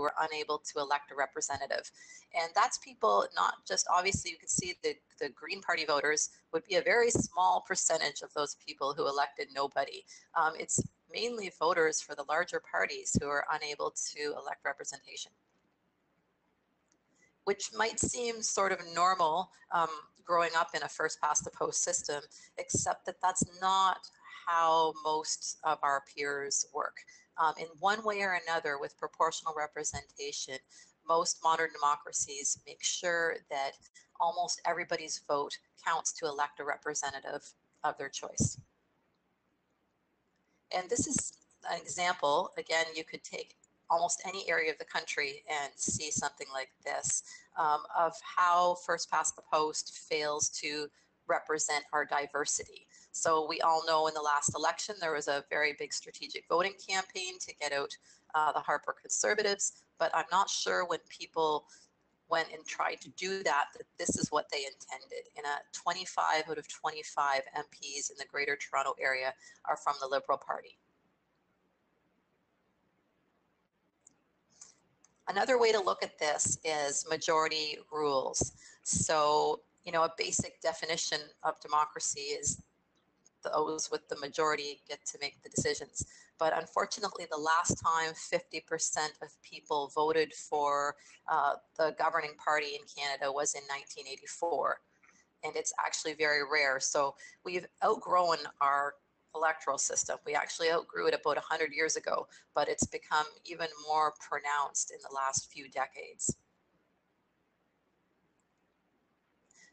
were unable to elect a representative. And that's people not just, obviously you can see the, the Green Party voters would be a very small percentage of those people who elected nobody. Um, it's mainly voters for the larger parties who are unable to elect representation which might seem sort of normal um, growing up in a first past the post system, except that that's not how most of our peers work. Um, in one way or another, with proportional representation, most modern democracies make sure that almost everybody's vote counts to elect a representative of their choice. And this is an example, again, you could take almost any area of the country and see something like this um, of how First Past the Post fails to represent our diversity. So we all know in the last election there was a very big strategic voting campaign to get out uh, the Harper Conservatives, but I'm not sure when people went and tried to do that, that this is what they intended. In a 25 out of 25 MPs in the Greater Toronto Area are from the Liberal Party. Another way to look at this is majority rules. So, you know, a basic definition of democracy is those with the majority get to make the decisions. But unfortunately, the last time 50% of people voted for uh, the governing party in Canada was in 1984. And it's actually very rare. So we've outgrown our electoral system. We actually outgrew it about 100 years ago, but it's become even more pronounced in the last few decades.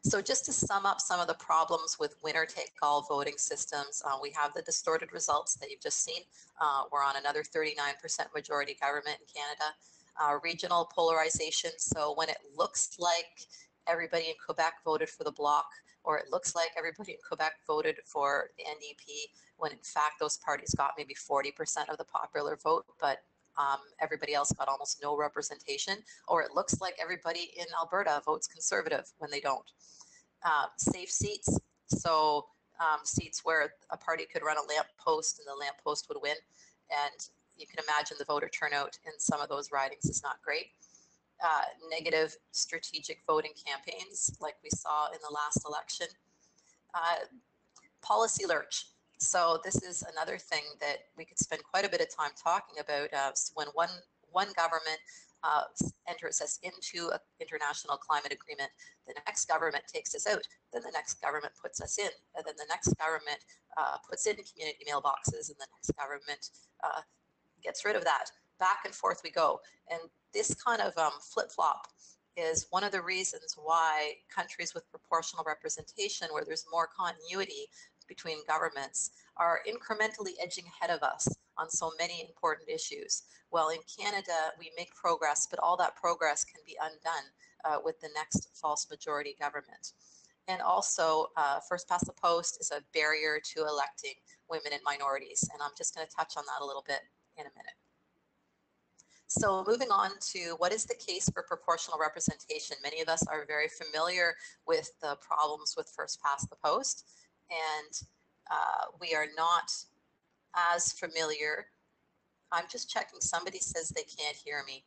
So just to sum up some of the problems with winner-take-all voting systems, uh, we have the distorted results that you've just seen. Uh, we're on another 39% majority government in Canada. Uh, regional polarization, so when it looks like everybody in Quebec voted for the Bloc, or it looks like everybody in Quebec voted for the NDP, when in fact those parties got maybe 40% of the popular vote, but um, everybody else got almost no representation, or it looks like everybody in Alberta votes conservative when they don't. Uh, safe seats, so um, seats where a party could run a lamp post and the lamp post would win. And you can imagine the voter turnout in some of those ridings is not great. Uh, negative strategic voting campaigns like we saw in the last election. Uh, policy lurch. So this is another thing that we could spend quite a bit of time talking about. Uh, when one one government uh, enters us into an international climate agreement, the next government takes us out, then the next government puts us in, and then the next government uh, puts in community mailboxes, and the next government uh, gets rid of that. Back and forth we go. And this kind of um, flip-flop is one of the reasons why countries with proportional representation, where there's more continuity, between governments are incrementally edging ahead of us on so many important issues. Well, in Canada, we make progress, but all that progress can be undone uh, with the next false majority government. And also, uh, first past the post is a barrier to electing women and minorities. And I'm just going to touch on that a little bit in a minute. So moving on to what is the case for proportional representation? Many of us are very familiar with the problems with first past the post and uh, we are not as familiar. I'm just checking. Somebody says they can't hear me.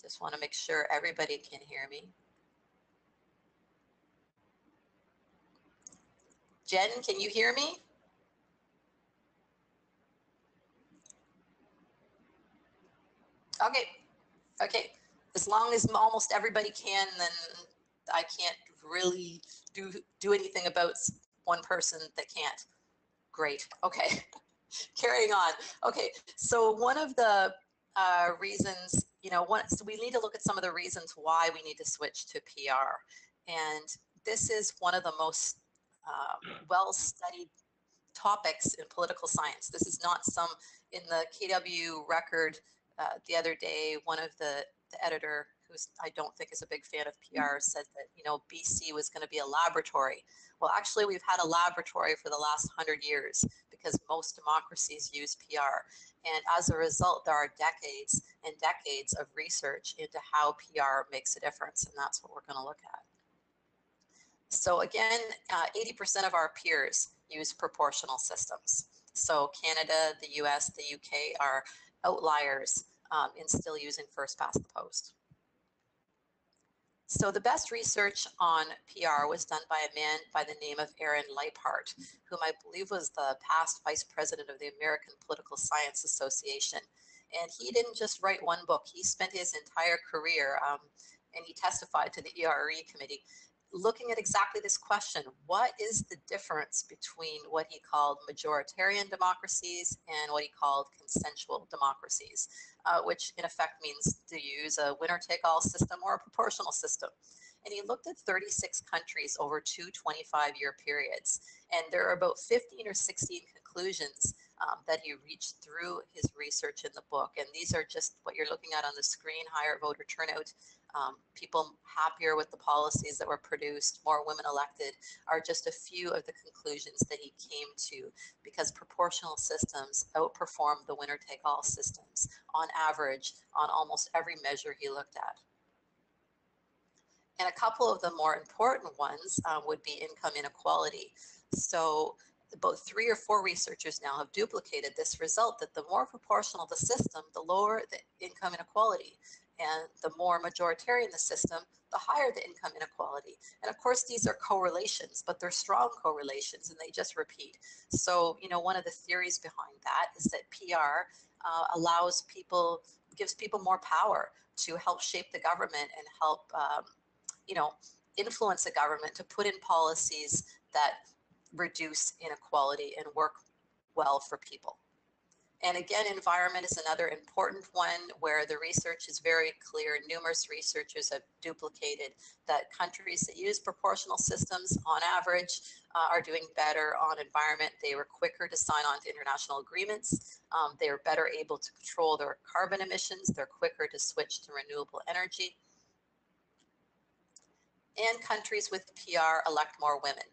Just want to make sure everybody can hear me. Jen, can you hear me? Okay, okay. As long as almost everybody can, then I can't really do do anything about one person that can't. Great. Okay. Carrying on. Okay. So one of the uh, reasons, you know, one, so we need to look at some of the reasons why we need to switch to PR. And this is one of the most uh, well-studied topics in political science. This is not some, in the KW record uh, the other day, one of the, the editor who's I don't think is a big fan of PR, said that you know BC was going to be a laboratory. Well, actually, we've had a laboratory for the last hundred years because most democracies use PR, and as a result, there are decades and decades of research into how PR makes a difference, and that's what we're going to look at. So again, 80% uh, of our peers use proportional systems. So Canada, the US, the UK are outliers um, in still using first past the post. So the best research on PR was done by a man by the name of Arend Lijphart, whom I believe was the past vice president of the American Political Science Association. And he didn't just write one book, he spent his entire career, um, and he testified to the ERRE committee, looking at exactly this question. What is the difference between what he called majoritarian democracies and what he called consensual democracies, uh, which in effect means to use a winner take all system or a proportional system. And he looked at 36 countries over two 25 year periods. And there are about 15 or 16 conclusions um, that he reached through his research in the book. And these are just what you're looking at on the screen, higher voter turnout, um, people happier with the policies that were produced, more women elected, are just a few of the conclusions that he came to because proportional systems outperform the winner take all systems on average on almost every measure he looked at. And a couple of the more important ones uh, would be income inequality. So about three or four researchers now have duplicated this result that the more proportional the system, the lower the income inequality. And the more majoritarian the system, the higher the income inequality. And of course, these are correlations, but they're strong correlations and they just repeat. So, you know, one of the theories behind that is that PR uh, allows people, gives people more power to help shape the government and help, um, you know, influence the government to put in policies that reduce inequality and work well for people. And again, environment is another important one where the research is very clear. Numerous researchers have duplicated that countries that use proportional systems on average uh, are doing better on environment. They were quicker to sign on to international agreements. Um, they are better able to control their carbon emissions. They're quicker to switch to renewable energy. And countries with PR elect more women.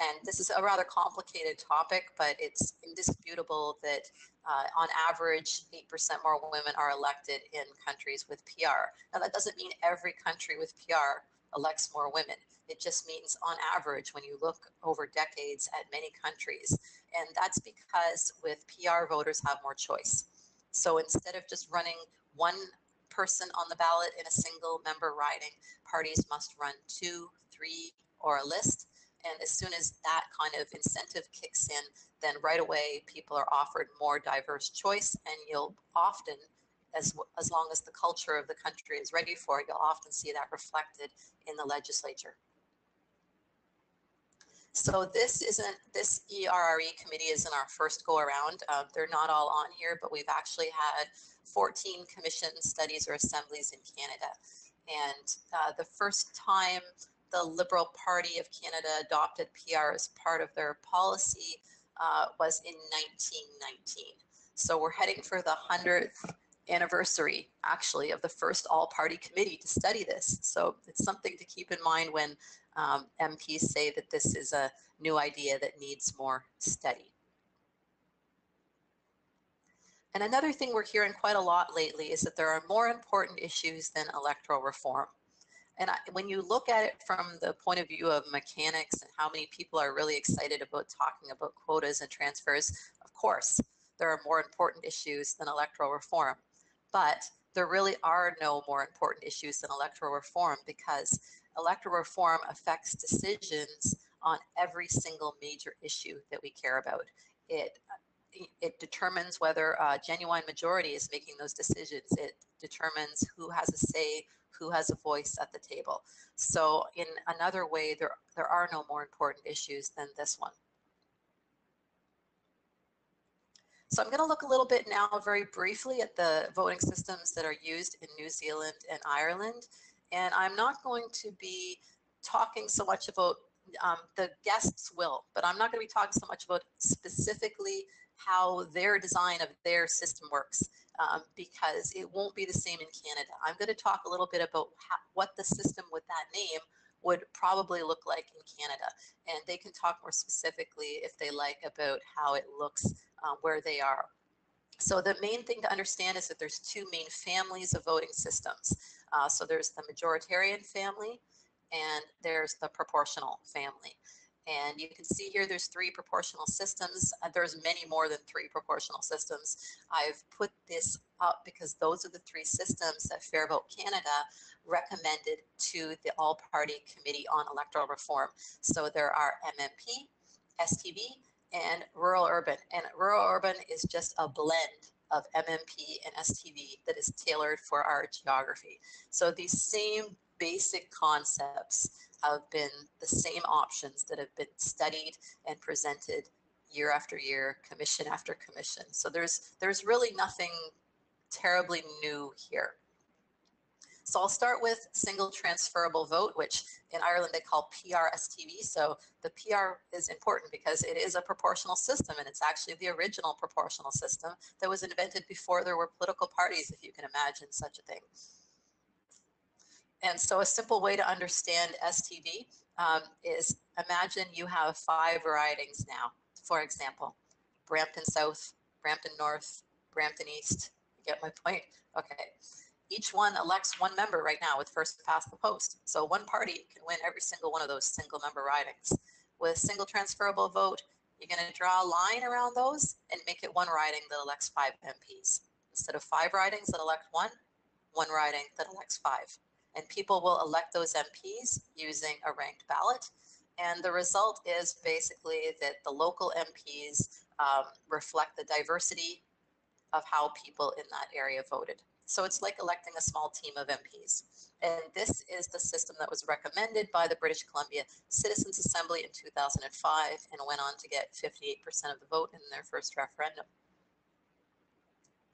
And this is a rather complicated topic, but it's indisputable that uh, on average, 8% more women are elected in countries with PR. Now, that doesn't mean every country with PR elects more women. It just means on average, when you look over decades at many countries, and that's because with PR, voters have more choice. So instead of just running one person on the ballot in a single member riding, parties must run two, three, or a list and as soon as that kind of incentive kicks in, then right away people are offered more diverse choice, and you'll often, as as long as the culture of the country is ready for it, you'll often see that reflected in the legislature. So this isn't this ERRE committee isn't our first go around. Uh, they're not all on here, but we've actually had 14 commission studies, or assemblies in Canada. And uh, the first time the Liberal Party of Canada adopted PR as part of their policy uh, was in 1919. So we're heading for the 100th anniversary, actually, of the first all-party committee to study this. So it's something to keep in mind when um, MPs say that this is a new idea that needs more study. And another thing we're hearing quite a lot lately is that there are more important issues than electoral reform. And I, when you look at it from the point of view of mechanics and how many people are really excited about talking about quotas and transfers, of course, there are more important issues than electoral reform. But there really are no more important issues than electoral reform because electoral reform affects decisions on every single major issue that we care about. It it determines whether a genuine majority is making those decisions. It determines who has a say, who has a voice at the table. So in another way, there, there are no more important issues than this one. So I'm going to look a little bit now very briefly at the voting systems that are used in New Zealand and Ireland. And I'm not going to be talking so much about um, the guests will, but I'm not going to be talking so much about specifically how their design of their system works um, because it won't be the same in Canada. I'm going to talk a little bit about how, what the system with that name would probably look like in Canada. And they can talk more specifically, if they like, about how it looks uh, where they are. So the main thing to understand is that there's two main families of voting systems. Uh, so there's the majoritarian family and there's the proportional family. And you can see here there's three proportional systems. There's many more than three proportional systems. I've put this up because those are the three systems that Fair Vote Canada recommended to the All Party Committee on Electoral Reform. So there are MMP, STV, and rural urban. And rural urban is just a blend of MMP and STV that is tailored for our geography. So these same basic concepts have been the same options that have been studied and presented year after year, commission after commission. So there's there's really nothing terribly new here. So I'll start with single transferable vote, which in Ireland they call PRSTV. So the PR is important because it is a proportional system and it's actually the original proportional system that was invented before there were political parties, if you can imagine such a thing. And so a simple way to understand STV um, is imagine you have five ridings now, for example, Brampton South, Brampton North, Brampton East. You get my point? Okay. Each one elects one member right now with first past the post. So one party can win every single one of those single member ridings. With single transferable vote, you're going to draw a line around those and make it one riding that elects five MPs. Instead of five ridings that elect one, one riding that elects five and people will elect those MPs using a ranked ballot. And the result is basically that the local MPs um, reflect the diversity of how people in that area voted. So it's like electing a small team of MPs. And this is the system that was recommended by the British Columbia Citizens Assembly in 2005 and went on to get 58% of the vote in their first referendum.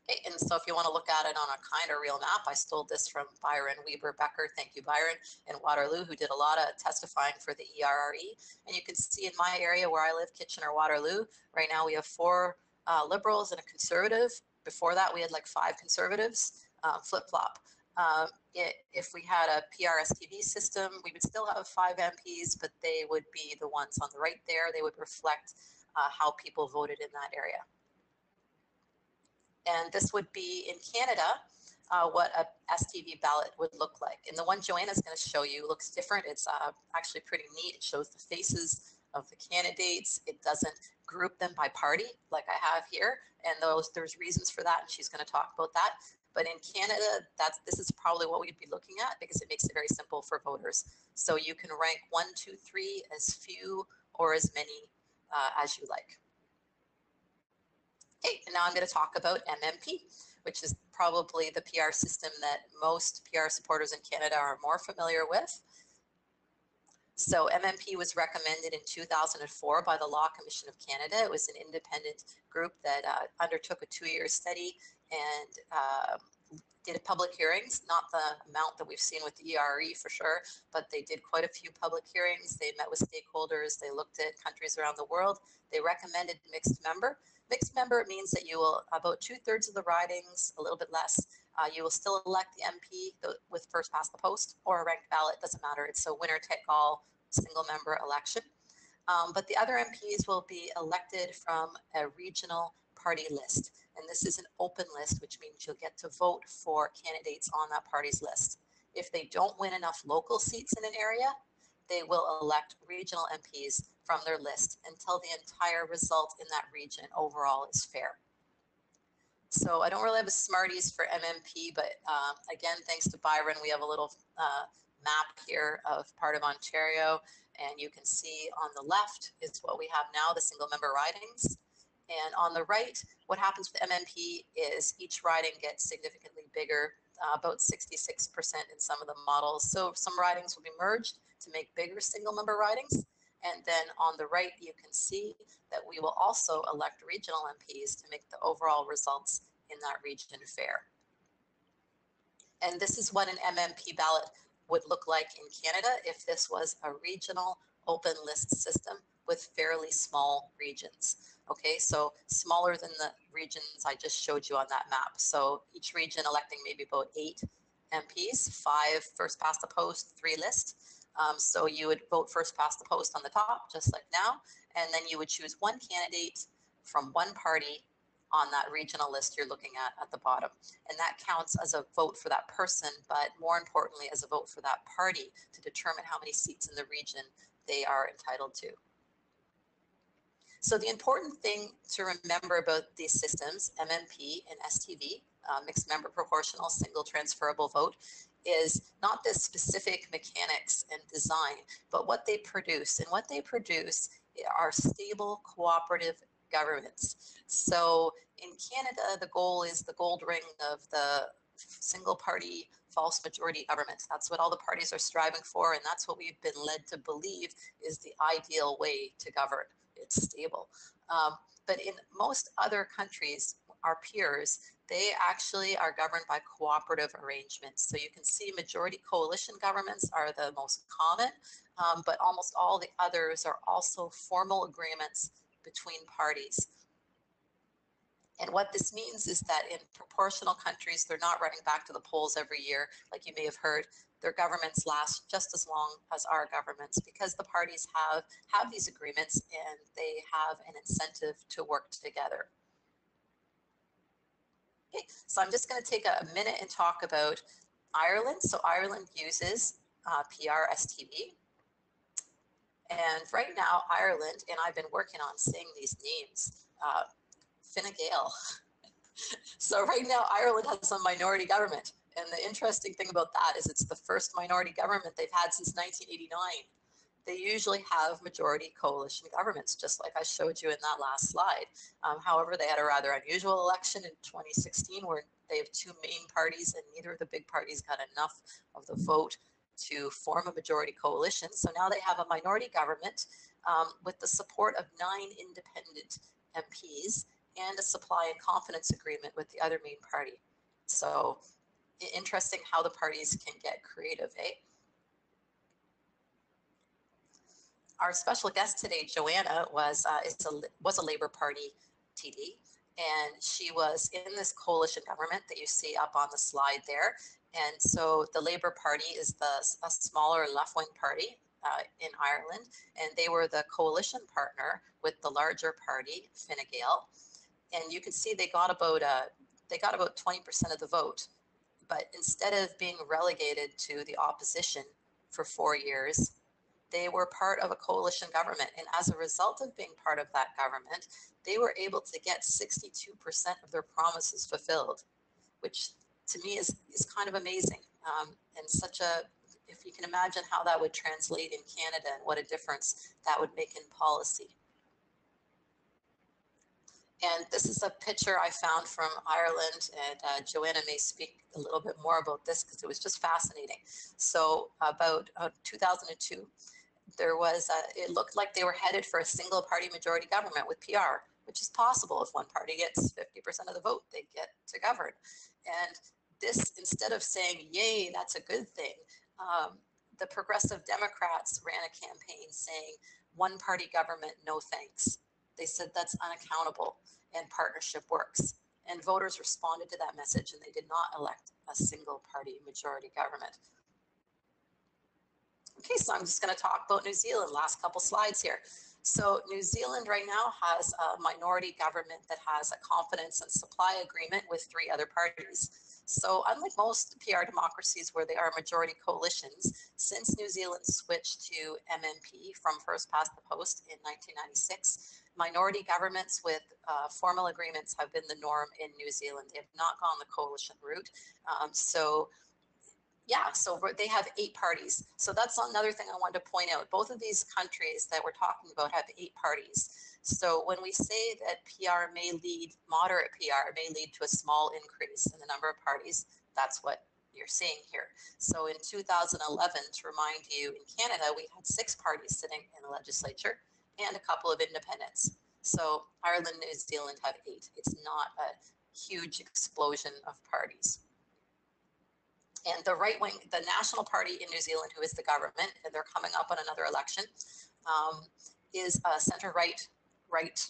And so if you want to look at it on a kind of real map, I stole this from Byron Weber Becker. Thank you, Byron, in Waterloo, who did a lot of testifying for the ERRE. And you can see in my area where I live, Kitchener, Waterloo, right now we have four uh, liberals and a conservative. Before that, we had like five conservatives, um, flip-flop. Um, if we had a PRSTV system, we would still have five MPs, but they would be the ones on the right there. They would reflect uh, how people voted in that area. And this would be in Canada, uh, what a STV ballot would look like. And the one Joanna is going to show you looks different. It's uh, actually pretty neat. It shows the faces of the candidates. It doesn't group them by party like I have here. And those there's reasons for that, and she's going to talk about that. But in Canada, that's this is probably what we'd be looking at because it makes it very simple for voters. So you can rank one, two, three as few or as many uh, as you like. Okay, and now I'm going to talk about MMP, which is probably the PR system that most PR supporters in Canada are more familiar with. So MMP was recommended in 2004 by the Law Commission of Canada. It was an independent group that uh, undertook a two-year study and uh, did public hearings, not the amount that we've seen with the ERRE for sure, but they did quite a few public hearings. They met with stakeholders. They looked at countries around the world. They recommended mixed member. Mixed member means that you will, about two thirds of the ridings, a little bit less, uh, you will still elect the MP with first past the post or a ranked ballot, doesn't matter. It's a winner take all single member election. Um, but the other MPs will be elected from a regional party list. And this is an open list, which means you'll get to vote for candidates on that party's list. If they don't win enough local seats in an area, they will elect regional MPs from their list until the entire result in that region overall is fair. So I don't really have a Smarties for MMP, but um, again, thanks to Byron, we have a little uh, map here of part of Ontario. And you can see on the left is what we have now, the single member ridings. And on the right, what happens with MMP is each riding gets significantly bigger, uh, about 66% in some of the models. So some ridings will be merged to make bigger single member ridings. And then on the right, you can see that we will also elect regional MPs to make the overall results in that region fair. And this is what an MMP ballot would look like in Canada if this was a regional open list system with fairly small regions. Okay, so smaller than the regions I just showed you on that map. So each region electing maybe about eight MPs, five first past the post, three list. Um, so you would vote first past the post on the top, just like now, and then you would choose one candidate from one party on that regional list you're looking at at the bottom. And that counts as a vote for that person, but more importantly, as a vote for that party to determine how many seats in the region they are entitled to. So the important thing to remember about these systems, MMP and STV, uh, mixed member proportional single transferable vote, is not the specific mechanics and design, but what they produce. And what they produce are stable cooperative governments. So in Canada, the goal is the gold ring of the single party false majority government. That's what all the parties are striving for, and that's what we've been led to believe is the ideal way to govern. It's stable. Um, but in most other countries, our peers, they actually are governed by cooperative arrangements. So you can see majority coalition governments are the most common, um, but almost all the others are also formal agreements between parties. And what this means is that in proportional countries, they're not running back to the polls every year, like you may have heard. Their governments last just as long as our governments because the parties have, have these agreements and they have an incentive to work together. Okay, so I'm just going to take a minute and talk about Ireland. So Ireland uses uh, PRSTV. And right now, Ireland, and I've been working on saying these names, uh, so right now, Ireland has a minority government. And the interesting thing about that is it's the first minority government they've had since 1989. They usually have majority coalition governments, just like I showed you in that last slide. Um, however, they had a rather unusual election in 2016 where they have two main parties and neither of the big parties got enough of the vote to form a majority coalition. So now they have a minority government um, with the support of nine independent MPs and a supply and confidence agreement with the other main party. So interesting how the parties can get creative, eh? Our special guest today, Joanna, was uh, is a, was a Labour Party TD, and she was in this coalition government that you see up on the slide there. And so the Labour Party is the a smaller left-wing party uh, in Ireland, and they were the coalition partner with the larger party, Fine Gael and you can see they got about uh, they got about 20% of the vote. But instead of being relegated to the opposition for four years, they were part of a coalition government. And as a result of being part of that government, they were able to get 62% of their promises fulfilled, which to me is, is kind of amazing. Um, and such a, if you can imagine how that would translate in Canada and what a difference that would make in policy. And this is a picture I found from Ireland, and uh, Joanna may speak a little bit more about this because it was just fascinating. So about uh, 2002, there was, a, it looked like they were headed for a single party majority government with PR, which is possible. If one party gets 50% of the vote, they get to govern. And this, instead of saying, yay, that's a good thing, um, the progressive Democrats ran a campaign saying, one party government, no thanks. They said that's unaccountable and partnership works. And voters responded to that message and they did not elect a single party majority government. Okay, so I'm just going to talk about New Zealand, last couple slides here. So New Zealand right now has a minority government that has a confidence and supply agreement with three other parties. So unlike most PR democracies where they are majority coalitions, since New Zealand switched to MMP from first past the post in 1996, minority governments with uh, formal agreements have been the norm in New Zealand. They have not gone the coalition route. Um, so yeah, so they have eight parties. So that's another thing I wanted to point out. Both of these countries that we're talking about have eight parties. So when we say that PR may lead, moderate PR may lead to a small increase in the number of parties, that's what you're seeing here. So in 2011, to remind you, in Canada, we had six parties sitting in the legislature and a couple of independents. So Ireland, New Zealand have eight. It's not a huge explosion of parties. And the right wing, the National Party in New Zealand, who is the government, and they're coming up on another election, um, is a center right right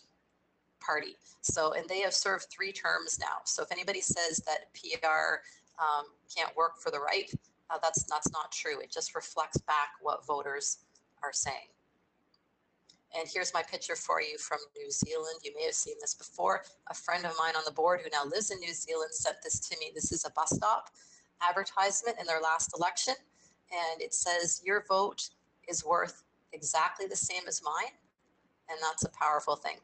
party. So, and they have served three terms now. So, if anybody says that PR um, can't work for the right, uh, that's that's not true. It just reflects back what voters are saying. And here's my picture for you from New Zealand. You may have seen this before. A friend of mine on the board who now lives in New Zealand sent this to me. This is a bus stop advertisement in their last election. And it says, Your vote is worth exactly the same as mine. And that's a powerful thing.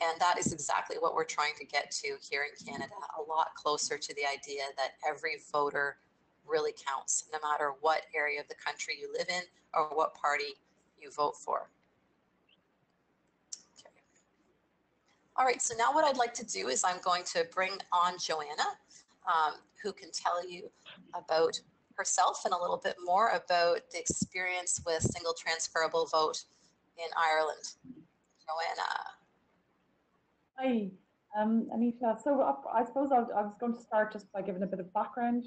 And that is exactly what we're trying to get to here in Canada, a lot closer to the idea that every voter really counts, no matter what area of the country you live in or what party you vote for. Okay. All right, so now what I'd like to do is I'm going to bring on Joanna, um, who can tell you about herself and a little bit more about the experience with single transferable vote in Ireland. Joanna. Hi, um, Anita. So I suppose I was going to start just by giving a bit of background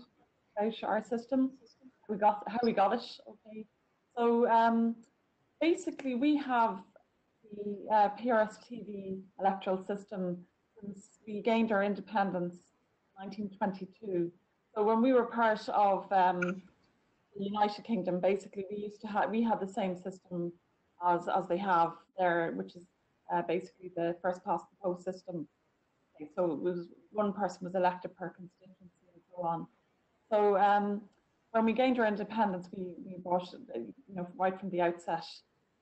about our system. We got how we got it. Okay. So um, basically, we have the uh, PR-STV electoral system since we gained our independence in 1922. So when we were part of um, the United Kingdom, basically we used to have we had the same system as as they have there, which is uh, basically the first past the post system. So it was one person was elected per constituency and so on. So um, when we gained our independence, we we brought you know right from the outset.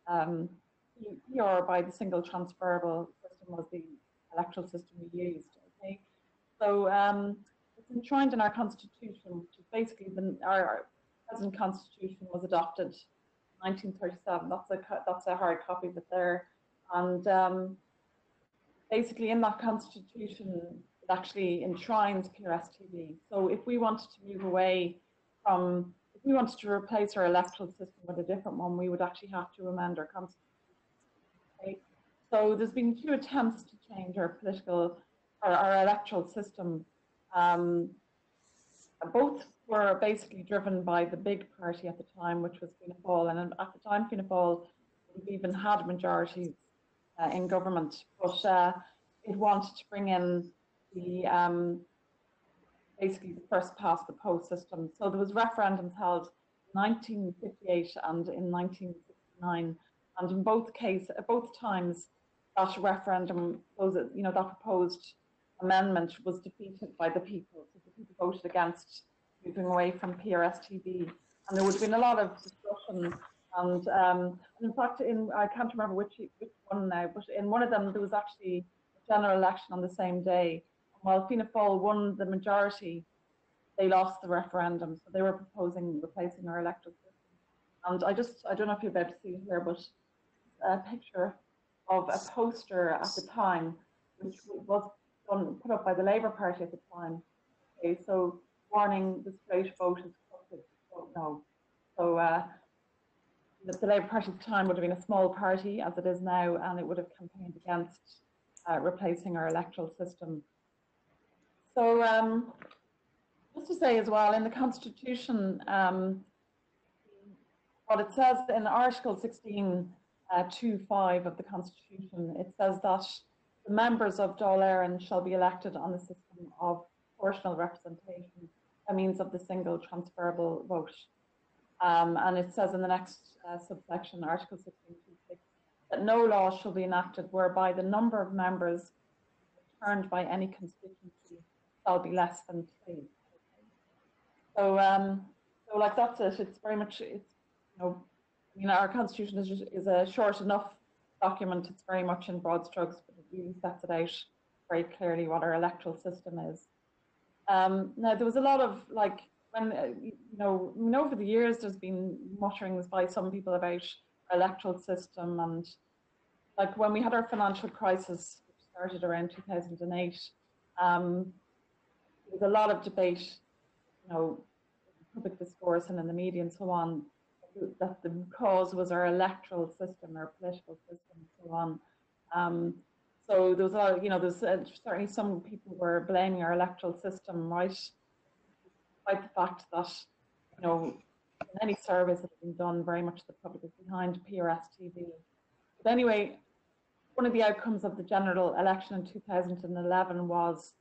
Um, or by the single transferable system was the electoral system we used. Okay, so um, it's enshrined in our constitution, which is basically the, our present constitution was adopted in 1937. That's a that's a hard copy it there, and um, basically in that constitution it actually enshrines PR-STV. So if we wanted to move away from if we wanted to replace our electoral system with a different one, we would actually have to amend our constitution. Okay? So there's been two attempts to change our political our, our electoral system um, both were basically driven by the big party at the time, which was Fianna Fáil. And at the time, Fianna Fáil even had majorities uh, in government, but uh, it wanted to bring in the um, basically the first past the post system. So there was referendums held in 1958 and in 1969, and in both cases, at both times, that referendum, those you know that proposed amendment was defeated by the people. So the people voted against moving away from PR-STV. And there would have been a lot of discussion. And, um, in fact, in I can't remember which, which one now, but in one of them, there was actually a general election on the same day. And while Fianna Fáil won the majority, they lost the referendum. So they were proposing replacing our electoral system. And I just, I don't know if you're able to see here, but a picture of a poster at the time, which was done, put up by the Labour Party at the time. Okay, so warning the straight vote is vote no. So uh, the, the, Labour Party at the time would have been a small party as it is now, and it would have campaigned against uh, replacing our electoral system. So um, just to say as well, in the Constitution, um, what it says in Article 16, uh, 2.5 of the Constitution, it says that the members of Dáil shall be elected on the system of proportional representation by means of the single transferable vote. Um, and it says in the next uh, subsection, Article 16.2.6, that no law shall be enacted whereby the number of members returned by any constituency shall be less than three. So, um, so like that's it. It's very much, it's, you know, I mean, our constitution is, is a short enough document. It's very much in broad strokes, really sets it out very clearly what our electoral system is. Um, now, there was a lot of like, when, uh, you know, I mean, over the years, there's been mutterings by some people about our electoral system. And like when we had our financial crisis, which started around 2008, um, there was a lot of debate, you know, public discourse and in the media and so on, that the cause was our electoral system, our political system, and so on. Um, so there was a lot, of, you know, there's uh, certainly some people were blaming our electoral system, right? Despite the fact that, you know, in any surveys that have been done, very much the public is behind PR STV. But anyway, one of the outcomes of the general election in 2011 was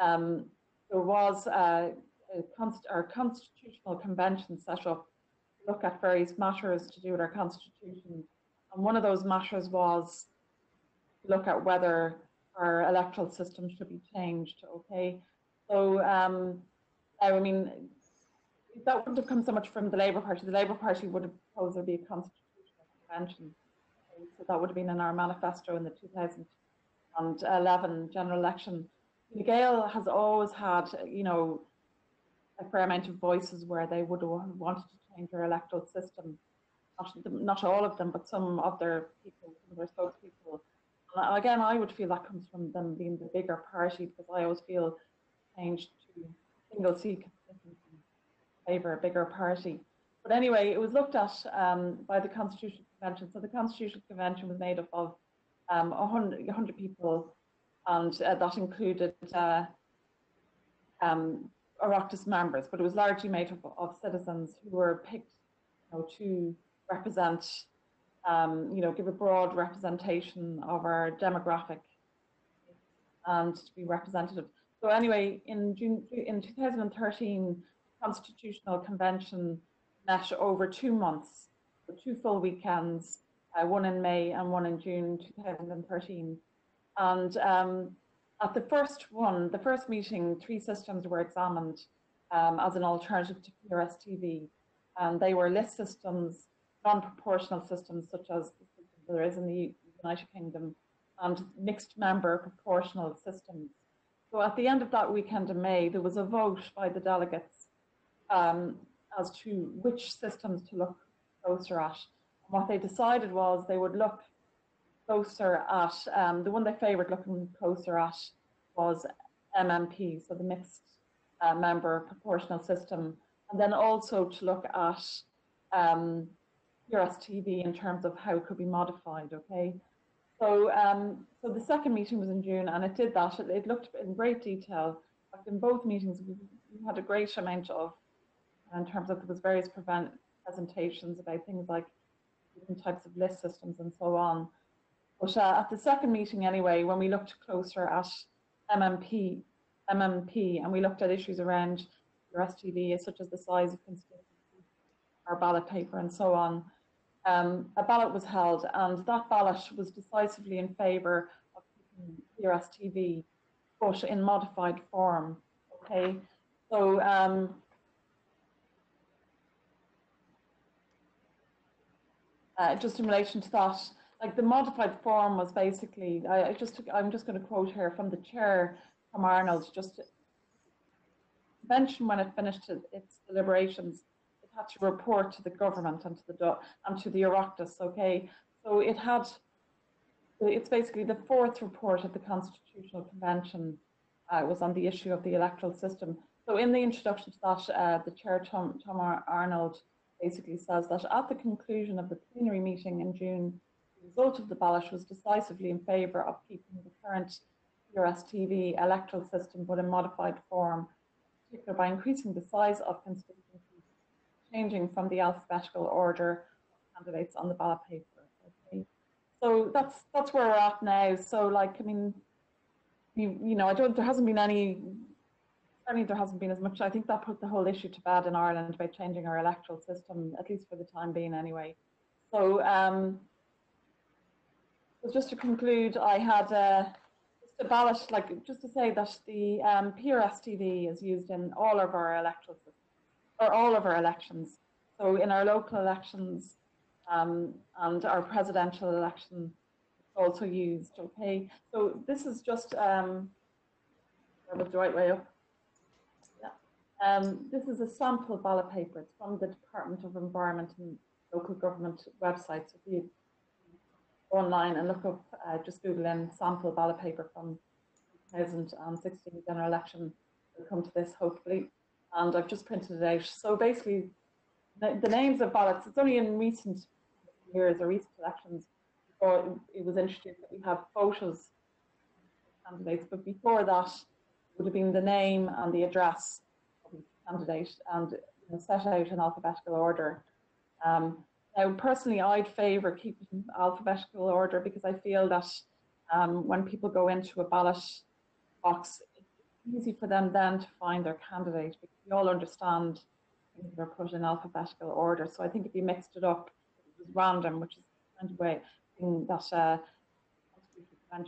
um, there was a, a const our constitutional convention set up to look at various matters to do with our constitution. And one of those matters was look at whether our electoral system should be changed. Okay, so um, I mean that wouldn't have come so much from the Labour Party. The Labour Party would have proposed there be a constitutional convention. So that would have been in our manifesto in the 2011 general election. The Gael has always had, you know, a fair amount of voices where they would have wanted to change their electoral system. Not, not all of them, but some of their people, some of their spokespeople. Again, I would feel that comes from them being the bigger party because I always feel change to single seat favour a bigger party. But anyway, it was looked at um, by the Constitutional Convention. So the Constitutional Convention was made up of um, 100, 100 people, and uh, that included uh, um, members, but it was largely made up of citizens who were picked you know, to represent, um, you know, give a broad representation of our demographic and to be representative. So anyway, in June in 2013, Constitutional Convention met over two months, so two full weekends, uh, one in May and one in June 2013. And um, at the first one, the first meeting, three systems were examined um, as an alternative to PR STV. And they were list systems, non-proportional systems such as there is in the United Kingdom, and mixed member proportional systems. So at the end of that weekend in May, there was a vote by the delegates um, as to which systems to look closer at. And what they decided was they would look closer at, um, the one they favoured looking closer at was MMP, so the mixed uh, member proportional system, and then also to look at um, TV in terms of how it could be modified, okay? So, um, so the second meeting was in June, and it did that. It, it looked in great detail. In both meetings, we, we, had a great amount of, in terms of there was various prevent, presentations about things like different types of list systems and so on. But uh, at the second meeting, anyway, when we looked closer at MMP, MMP, and we looked at issues around your STV, such as the size of our ballot paper, and so on um, a ballot was held, and that ballot was decisively in favour of PR STV, but in modified form. Okay, so um, uh, just in relation to that, like the modified form was basically, I, I just I'm just going to quote here from the chair, from Arnold, just mention when it finished its deliberations had to report to the government and to the and to the Oireachtas. Okay, so it had. It's basically the fourth report of the Constitutional Convention uh, was on the issue of the electoral system. So in the introduction to that, uh, the chair Tom, Tom Arnold basically says that at the conclusion of the plenary meeting in June, the result of the ballot was decisively in favour of keeping the current TV electoral system, but in modified form, particularly by increasing the size of changing from the alphabetical order of candidates on the ballot paper. Okay. So that's that's where we're at now. So like, I mean, you, you know, I don't, there hasn't been any, I mean, there hasn't been as much, I think that put the whole issue to bed in Ireland about changing our electoral system, at least for the time being anyway. So, um, just to conclude, I had uh, just a ballot, like just to say that the um, is used in all of our electoral systems for all of our elections. So in our local elections um, and our presidential election, it's also used. Okay, so this is just um, the right way up. Yeah. Um, this is a sample ballot paper. It's from the Department of Environment and Local Government website. So if you go online and look up, uh, just Google in sample ballot paper from 2016 general election, we'll come to this hopefully and I've just printed it out. So basically, the, the names of ballots, it's only in recent years or recent elections before it was introduced that we have photos of candidates, but before that, would have been the name and the address of the candidate and set out in alphabetical order. Um, now, personally, I'd favour keeping alphabetical order because I feel that um, when people go into a ballot box, easy for them then to find their candidate because we all understand they're put in alphabetical order. So I think if you mixed it up, it was random, which is the kind of way thing that uh,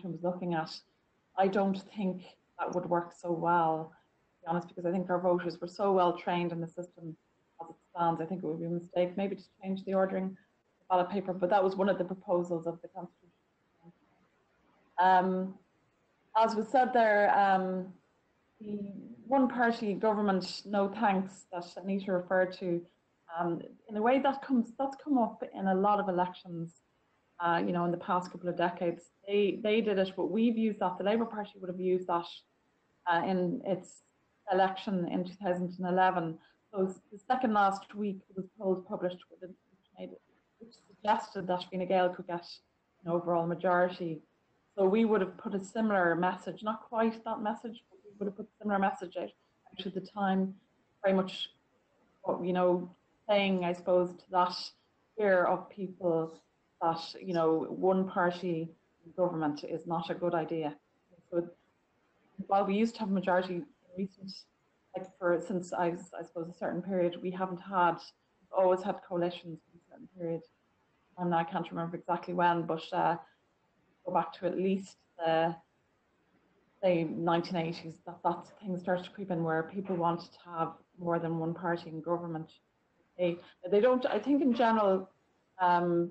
was looking at. I don't think that would work so well, to be honest, because I think our voters were so well trained in the system as it stands. I think it would be a mistake maybe to change the ordering of the ballot paper, but that was one of the proposals of the constitution. Um, as was said there, um, the one-party government, no thanks, that Anita referred to, um, in a way that comes that's come up in a lot of elections, uh, you know, in the past couple of decades. They they did it, but we've used that. The Labour Party would have used that uh, in its election in 2011. So the second last week was polls published which, which suggested that Fine Gael could get an overall majority. So we would have put a similar message, not quite that message, would have put similar message out, at the time, very much, you know, saying, I suppose, to that fear of people that, you know, one party government is not a good idea. So while we used to have majority in recent, like for since I, I suppose a certain period, we haven't had, always had coalitions in a certain period. And I can't remember exactly when, but uh, go back to at least the say 1980s that that thing started to creep in where people wanted to have more than one party in government. They they don't. I think in general, um,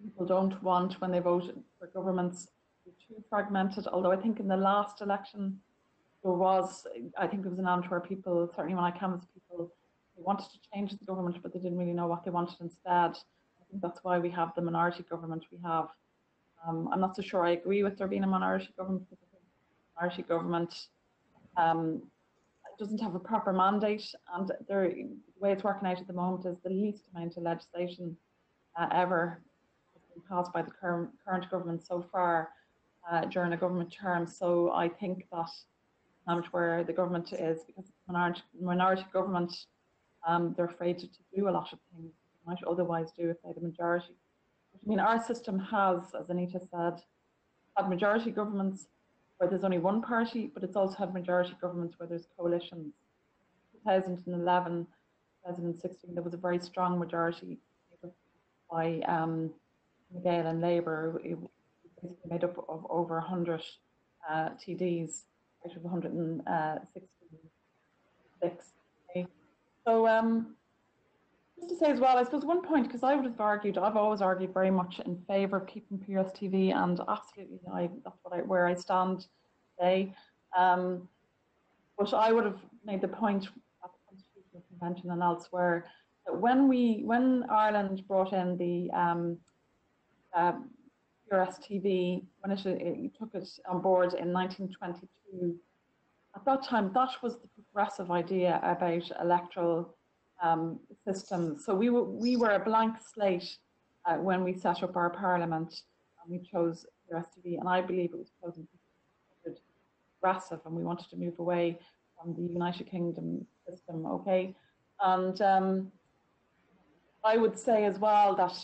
people don't want when they vote for governments to be too fragmented. Although I think in the last election there was, I think there was an element where people, certainly when I canvassed people, they wanted to change the government, but they didn't really know what they wanted instead. I think that's why we have the minority government we have. Um, I'm not so sure I agree with there being a minority government Minority government um, doesn't have a proper mandate and the way it's working out at the moment is the least amount of legislation uh, ever passed by the current, current government so far uh, during a government term. So I think that where the government is, because it's minority, minority government, um, they're afraid to, to, do a lot of things they might otherwise do if they had a majority. I mean, our system has, as Anita said, had majority governments where there's only one party, but it's also had majority governments where there's coalitions. 2011, 2016, there was a very strong majority by um, Gael and Labour. It was made up of over 100 uh, TDs out of 166. So um, to say as well, I suppose one point, because I would have argued, I've always argued very much in favour of keeping PRSTV and absolutely I, that's what I, where I stand today. Um, but I would have made the point at the Constitutional Convention and elsewhere that when we, when Ireland brought in the um, uh, PRSTV, when it, it, took it on board in 1922, at that time, that was the progressive idea about electoral um, system. So we were, we were a blank slate uh, when we set up our parliament and we chose the STV and I believe it was chosen progressive and we wanted to move away from the United Kingdom system, okay? And um, I would say as well that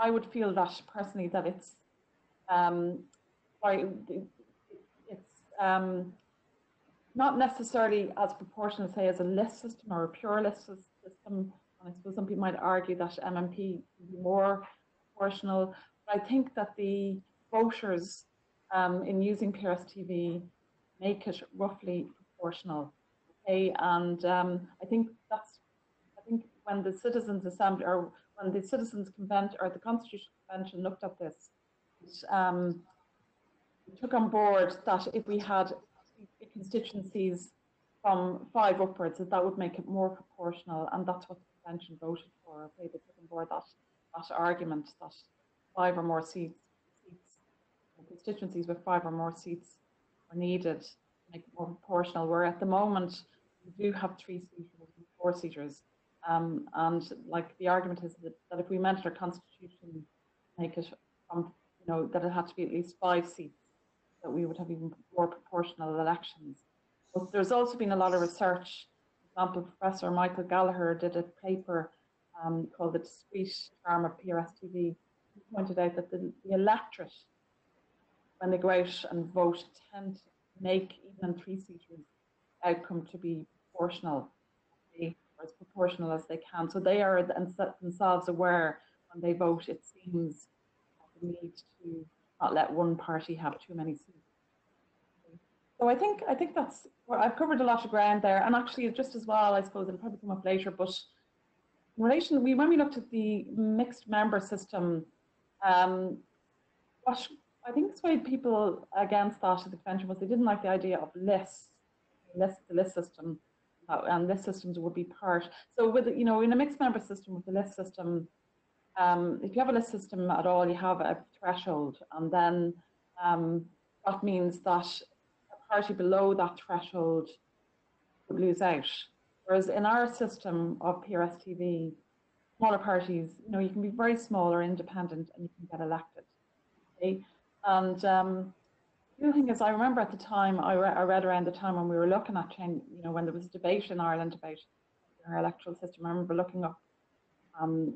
I would feel that personally that it's um, it's um, not necessarily as proportional, say, as a list system or a pure list system. And I suppose some people might argue that MMP can be more proportional. But I think that the voters um, in using PRSTV make it roughly proportional. Okay, and um, I think that's, I think when the Citizens Assembly or when the Citizens Convention or the Constitutional Convention looked at this, it, um, took on board that if we had constituencies from five upwards, that that would make it more proportional, and that's what the convention voted for. They took board that that argument that five or more seats, seats constituencies with five or more seats are needed to make it more proportional. Where at the moment we do have three seaters and four seaters, um, and like the argument is that, that if we amended our constitution, make it from you know that it had to be at least five seats that we would have even more proportional elections. But there's also been a lot of research. For example, Professor Michael Gallagher did a paper um, called The Discreet Charm of PRSTV. He pointed out that the, the electorate, when they go out and vote, tend to make even three-seaters outcome to be proportional, or as proportional as they can. So they are themselves aware when they vote, it seems, the need to not let one party have too many seats. So I think I think that's well, I've covered a lot of ground there, and actually just as well, I suppose it'll probably come up later. But in relation, we when we looked at the mixed member system, um, what I think swayed people against that at the convention was they didn't like the idea of lists, list the list system, uh, and list systems would be part. So with you know in a mixed member system with the list system, um, if you have a list system at all, you have a threshold, and then um, that means that party below that threshold would lose out. Whereas in our system of PRSTV, smaller parties, you know, you can be very small or independent and you can get elected. Okay? And um, the other thing is, I remember at the time, I, re I, read around the time when we were looking at change, you know, when there was a debate in Ireland about our electoral system, I remember looking up um,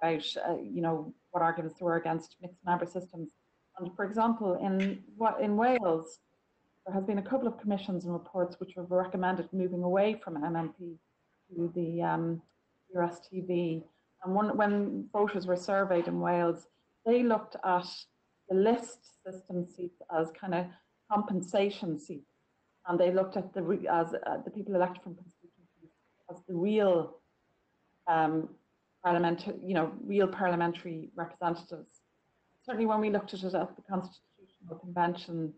about, uh, you know, what arguments there were against mixed member systems. And for example, in what in Wales, there has been a couple of commissions and reports which have recommended moving away from MMP to the um, PRSTV. And one, when voters were surveyed in Wales, they looked at the list system seats as kind of compensation seats, and they looked at the as uh, the people elected from constituencies as the real um, parliamentary, you know, real parliamentary representatives. Certainly, when we looked at it at the Constitutional Convention,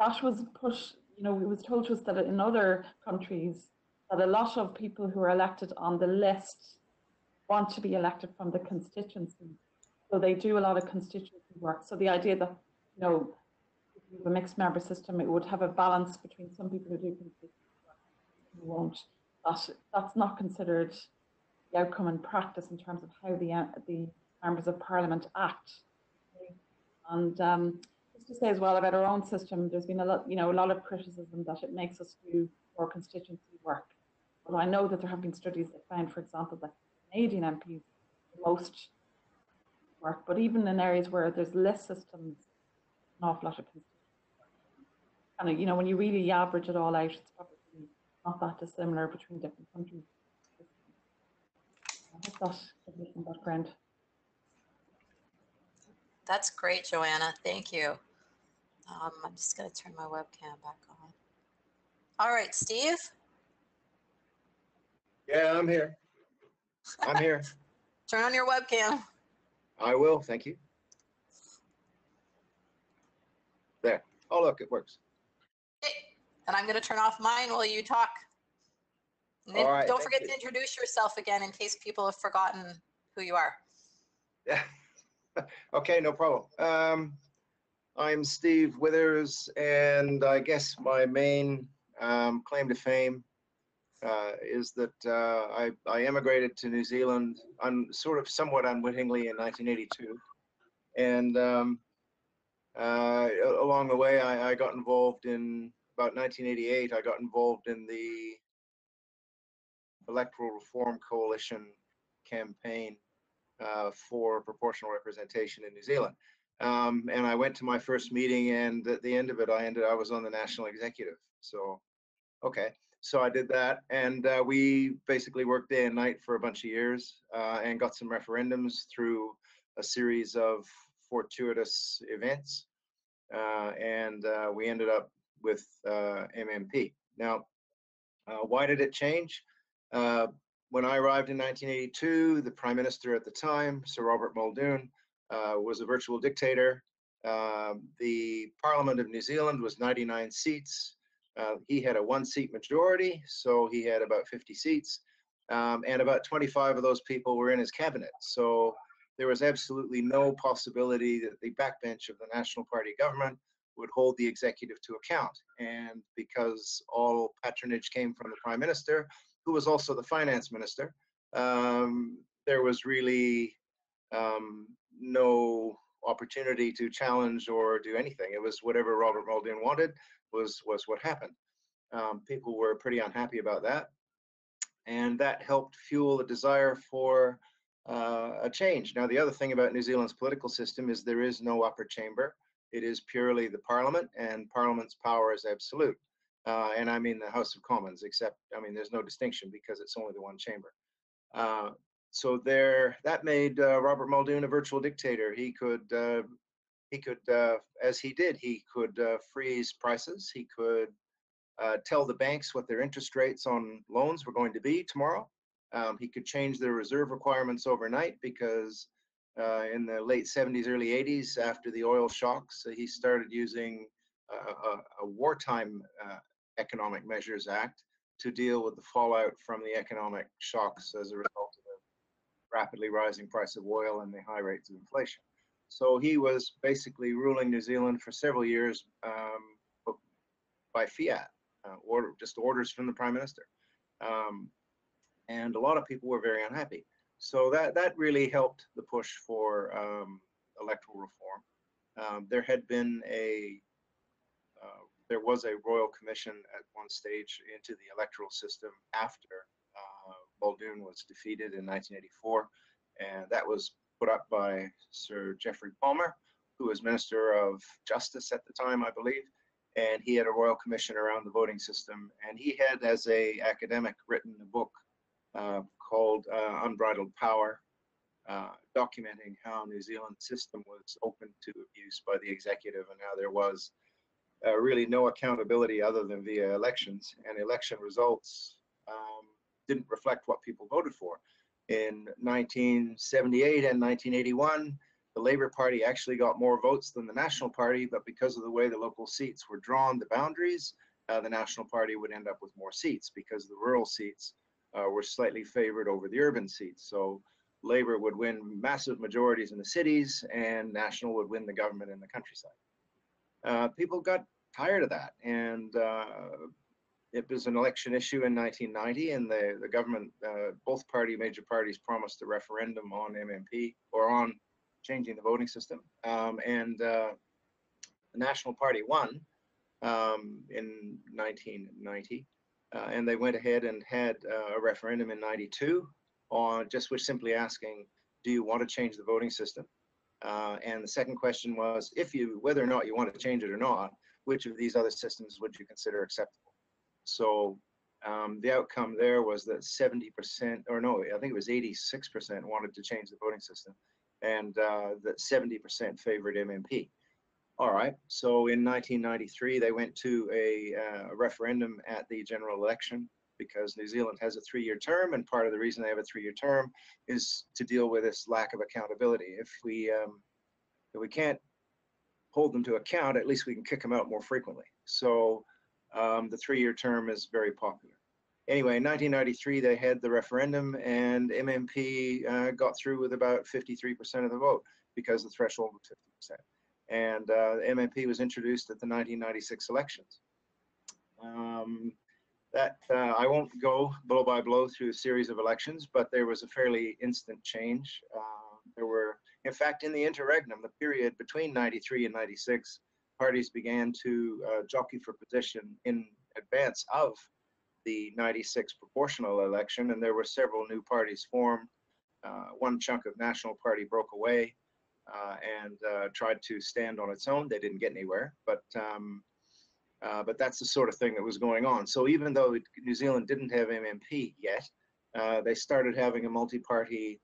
that was pushed. You know, it was told to us that in other countries that a lot of people who are elected on the list want to be elected from the constituency. So they do a lot of constituency work. So the idea that, you know, if you have a mixed member system, it would have a balance between some people who do constituency work and who won't. That, that's not considered the outcome in practice in terms of how the, uh, the members of parliament act. And um, to say as well about our own system, there's been a lot, you know, a lot of criticism that it makes us do more constituency work. Although I know that there have been studies that found, for example, that Canadian MPs most work, but even in areas where there's less systems, an awful lot of kind of, you know, when you really average it all out, it's probably not that dissimilar between different countries. I hope that gives some background. That's great, Joanna. Thank you. Um, I'm just going to turn my webcam back on. All right, Steve. Yeah, I'm here. I'm here. Turn on your webcam. I will, thank you. There. Oh, look, it works. Okay. And I'm going to turn off mine while you talk. And All right, don't forget you. to introduce yourself again in case people have forgotten who you are. Yeah. okay, no problem. Um, I'm Steve Withers, and I guess my main um, claim to fame uh, is that uh, I, I emigrated to New Zealand un, sort of somewhat unwittingly in 1982. And um, uh, along the way, I, I got involved in about 1988, I got involved in the Electoral Reform Coalition campaign uh, for proportional representation in New Zealand. Um, and I went to my first meeting, and at the end of it, I ended. I was on the national executive. So, okay, so I did that, and uh, we basically worked day and night for a bunch of years, uh, and got some referendums through a series of fortuitous events, uh, and uh, we ended up with uh, MMP. Now, uh, why did it change? When I arrived in 1982, the prime minister at the time, Sir Robert Muldoon, was a virtual dictator. Um, the Parliament of New Zealand was 99 seats. Uh, he had a one seat majority, so he had about 50 seats. Um, and about 25 of those people were in his cabinet. So there was absolutely no possibility that the backbench of the National Party government would hold the executive to account. And because all patronage came from the prime minister, who was also the finance minister, um, there was really um, no opportunity to challenge or do anything. It was whatever Robert Muldoon wanted was was what happened. Um, people were pretty unhappy about that, and that helped fuel the desire for uh, a change. Now, the other thing about New Zealand's political system is there is no upper chamber. It is purely the Parliament, and Parliament's power is absolute. Uh, and I mean the House of Commons, except I mean there's no distinction because it's only the one chamber. Uh, so there, that made uh, Robert Muldoon a virtual dictator. He could, uh, he could, uh, as he did, he could uh, freeze prices. He could uh, tell the banks what their interest rates on loans were going to be tomorrow. Um, he could change the reserve requirements overnight because uh, in the late 70s, early 80s, after the oil shocks, he started using a, a, wartime Economic Measures Act to deal with the fallout from the economic shocks as a result of rapidly rising price of oil and the high rates of inflation. So he was basically ruling New Zealand for several years um, by fiat, uh, order, just orders from the prime minister. Um, and a lot of people were very unhappy. So that, that really helped the push for um, electoral reform. Um, there had been a, uh, there was a royal commission at one stage into the electoral system after Muldoon was defeated in 1984. And that was put up by Sir Geoffrey Palmer, who was Minister of Justice at the time, I believe. And he had a royal commission around the voting system. And he had, as a academic, written a book uh, called uh, Unbridled Power, uh, documenting how New Zealand's system was open to abuse by the executive and how there was uh, really no accountability other than via elections, and election results didn't reflect what people voted for. In 1978 and 1981, the Labour Party actually got more votes than the National Party, but because of the way the local seats were drawn, the boundaries, uh, the National Party would end up with more seats because the rural seats uh, were slightly favored over the urban seats. So Labour would win massive majorities in the cities and National would win the government in the countryside. Uh, people got tired of that and uh, it was an election issue in 1990 and the, the government, uh, both party, major parties promised a referendum on MMP or on changing the voting system. Um, and uh, the National Party won um, in 1990 uh, and they went ahead and had uh, a referendum in 92 on just simply asking, do you want to change the voting system? Uh, and the second question was, if you, whether or not you want to change it or not, which of these other systems would you consider acceptable? So um, the outcome there was that 70%, or no, I think it was 86% wanted to change the voting system, and uh, that 70% favored MMP. All right. So in 1993, they went to a uh, referendum at the general election because New Zealand has a three-year term, and part of the reason they have a three-year term is to deal with this lack of accountability. If we um, if we can't hold them to account, at least we can kick them out more frequently. So um, the three-year term is very popular. Anyway, in 1993, they had the referendum, and MMP uh, got through with about 53% of the vote because the threshold was 50% and uh, MMP was introduced at the 1996 elections. Um, that uh, I won't go blow by blow through a series of elections, but there was a fairly instant change. Uh, there were, in fact, in the interregnum, the period between 93 and 96, parties began to uh, jockey for position in advance of the 96 proportional election, and there were several new parties formed. Uh, one chunk of National Party broke away, uh, and uh, tried to stand on its own. They didn't get anywhere, but um, uh, but that's the sort of thing that was going on. So even though New Zealand didn't have MMP yet, uh, they started having a multi-party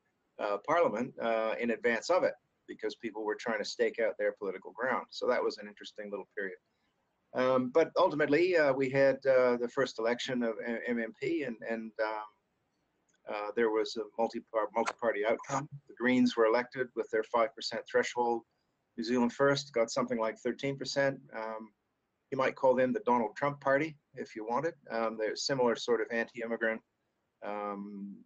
parliament in advance of it because people were trying to stake out their political ground. So that was an interesting little period. Um, but ultimately, we had the first election of MMP, and and um, uh, there was a multi-party multi outcome. The Greens were elected with their 5% threshold. New Zealand First got something like 13%. Um, you might call them the Donald Trump Party if you wanted. Um, they're similar sort of anti-immigrant, um,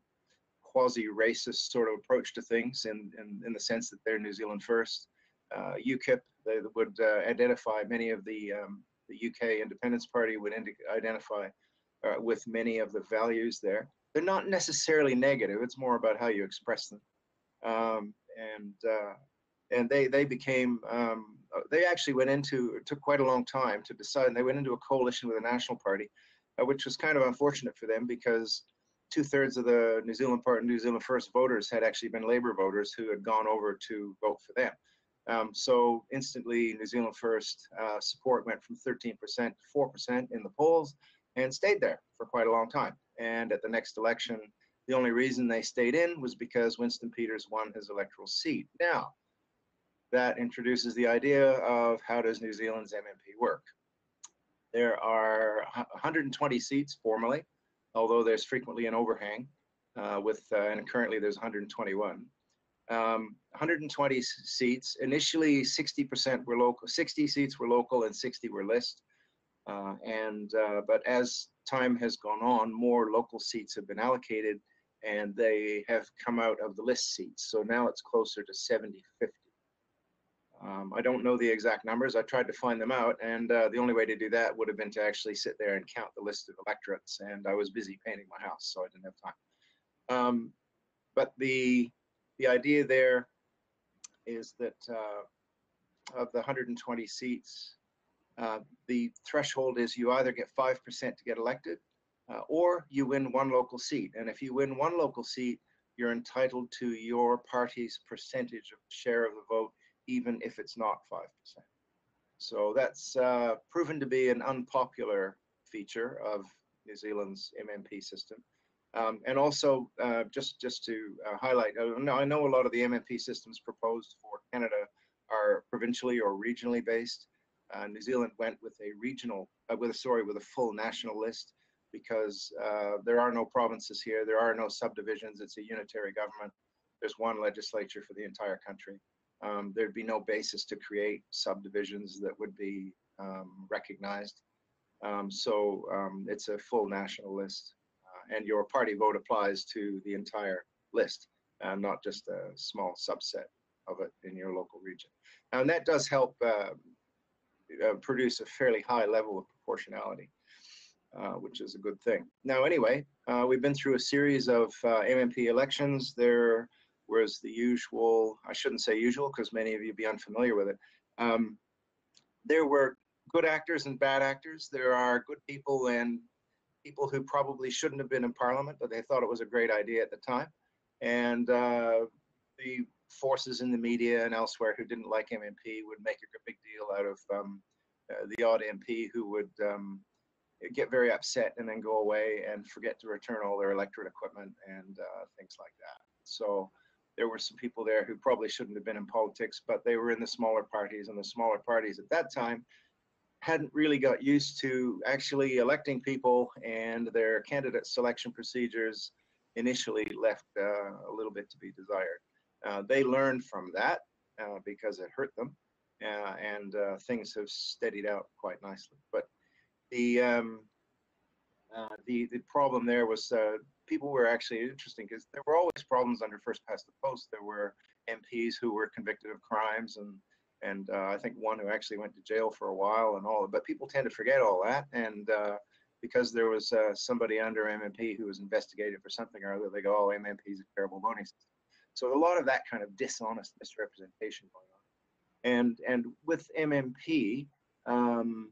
quasi-racist sort of approach to things in, in, in, the sense that they're New Zealand First. Uh, UKIP, they would uh, identify many of the, um, the UK Independence Party would identify uh, with many of the values there they're not necessarily negative. It's more about how you express them. Um, and uh, and they they became um, they actually went into it took quite a long time to decide. And they went into a coalition with the National Party, uh, which was kind of unfortunate for them because two thirds of the New Zealand part New Zealand First voters had actually been Labour voters who had gone over to vote for them. Um, so instantly, New Zealand First uh, support went from 13% to 4% in the polls and stayed there for quite a long time. And at the next election, the only reason they stayed in was because Winston Peters won his electoral seat. Now, that introduces the idea of how does New Zealand's MMP work? There are 120 seats formally, although there's frequently an overhang. uh, with, uh, and currently there's 121. Um, 120 s- seats. Initially, 60% were local, 60 seats were local and 60 were list. Uh, and, uh, but as time has gone on, more local seats have been allocated and they have come out of the list seats. So now it's closer to 70 50. Um, I don't know the exact numbers. I tried to find them out, and uh, the only way to do that would have been to actually sit there and count the list of electorates. And I was busy painting my house, so I didn't have time. Um, but the the idea there is that uh, of the 120 seats, uh, the threshold is you either get 5% to get elected, uh, or you win one local seat. And if you win one local seat, you're entitled to your party's percentage of share of the vote, even if it's not 5%. So that's uh, proven to be an unpopular feature of New Zealand's MMP system. Um, and also, uh, just just to uh, highlight, uh, I know a lot of the MMP systems proposed for Canada are provincially or regionally based. Uh, New Zealand went with a regional, uh, with a sorry, with a full national list because uh, there are no provinces here, there are no subdivisions. It's a unitary government. There's one legislature for the entire country. Um, there'd be no basis to create subdivisions that would be um, recognized. Um, so um, it's a full national list uh, and your party vote applies to the entire list, uh, not just a small subset of it in your local region. And that does help uh, uh, produce a fairly high level of proportionality, uh, which is a good thing. Now, anyway, uh, we've been through a series of MMP elections. There was the usual, I shouldn't say usual because many of you be unfamiliar with it. Um, there were good actors and bad actors. There are good people and people who probably shouldn't have been in parliament, but they thought it was a great idea at the time. And uh, the forces in the media and elsewhere who didn't like MMP would make a big deal out of um, uh, the odd MP who would um, get very upset and then go away and forget to return all their electorate equipment and uh, things like that. So there were some people there who probably shouldn't have been in politics, but they were in the smaller parties, and the smaller parties at that time hadn't really got used to actually electing people, and their candidate selection procedures initially left uh, a little bit to be desired. Uh, they learned from that uh, because it hurt them, uh, and uh, things have steadied out quite nicely. But the um, uh, the the problem there was people were actually interesting because there were always problems under first past the post. There were MPs who were convicted of crimes and and uh, I think one who actually went to jail for a while and all. But people tend to forget all that, and uh, because there was uh, somebody under MMP who was investigated for something or other, they go, "Oh, MMP is a terrible voting system." So a lot of that kind of dishonest misrepresentation going on, and and with MMP. Um,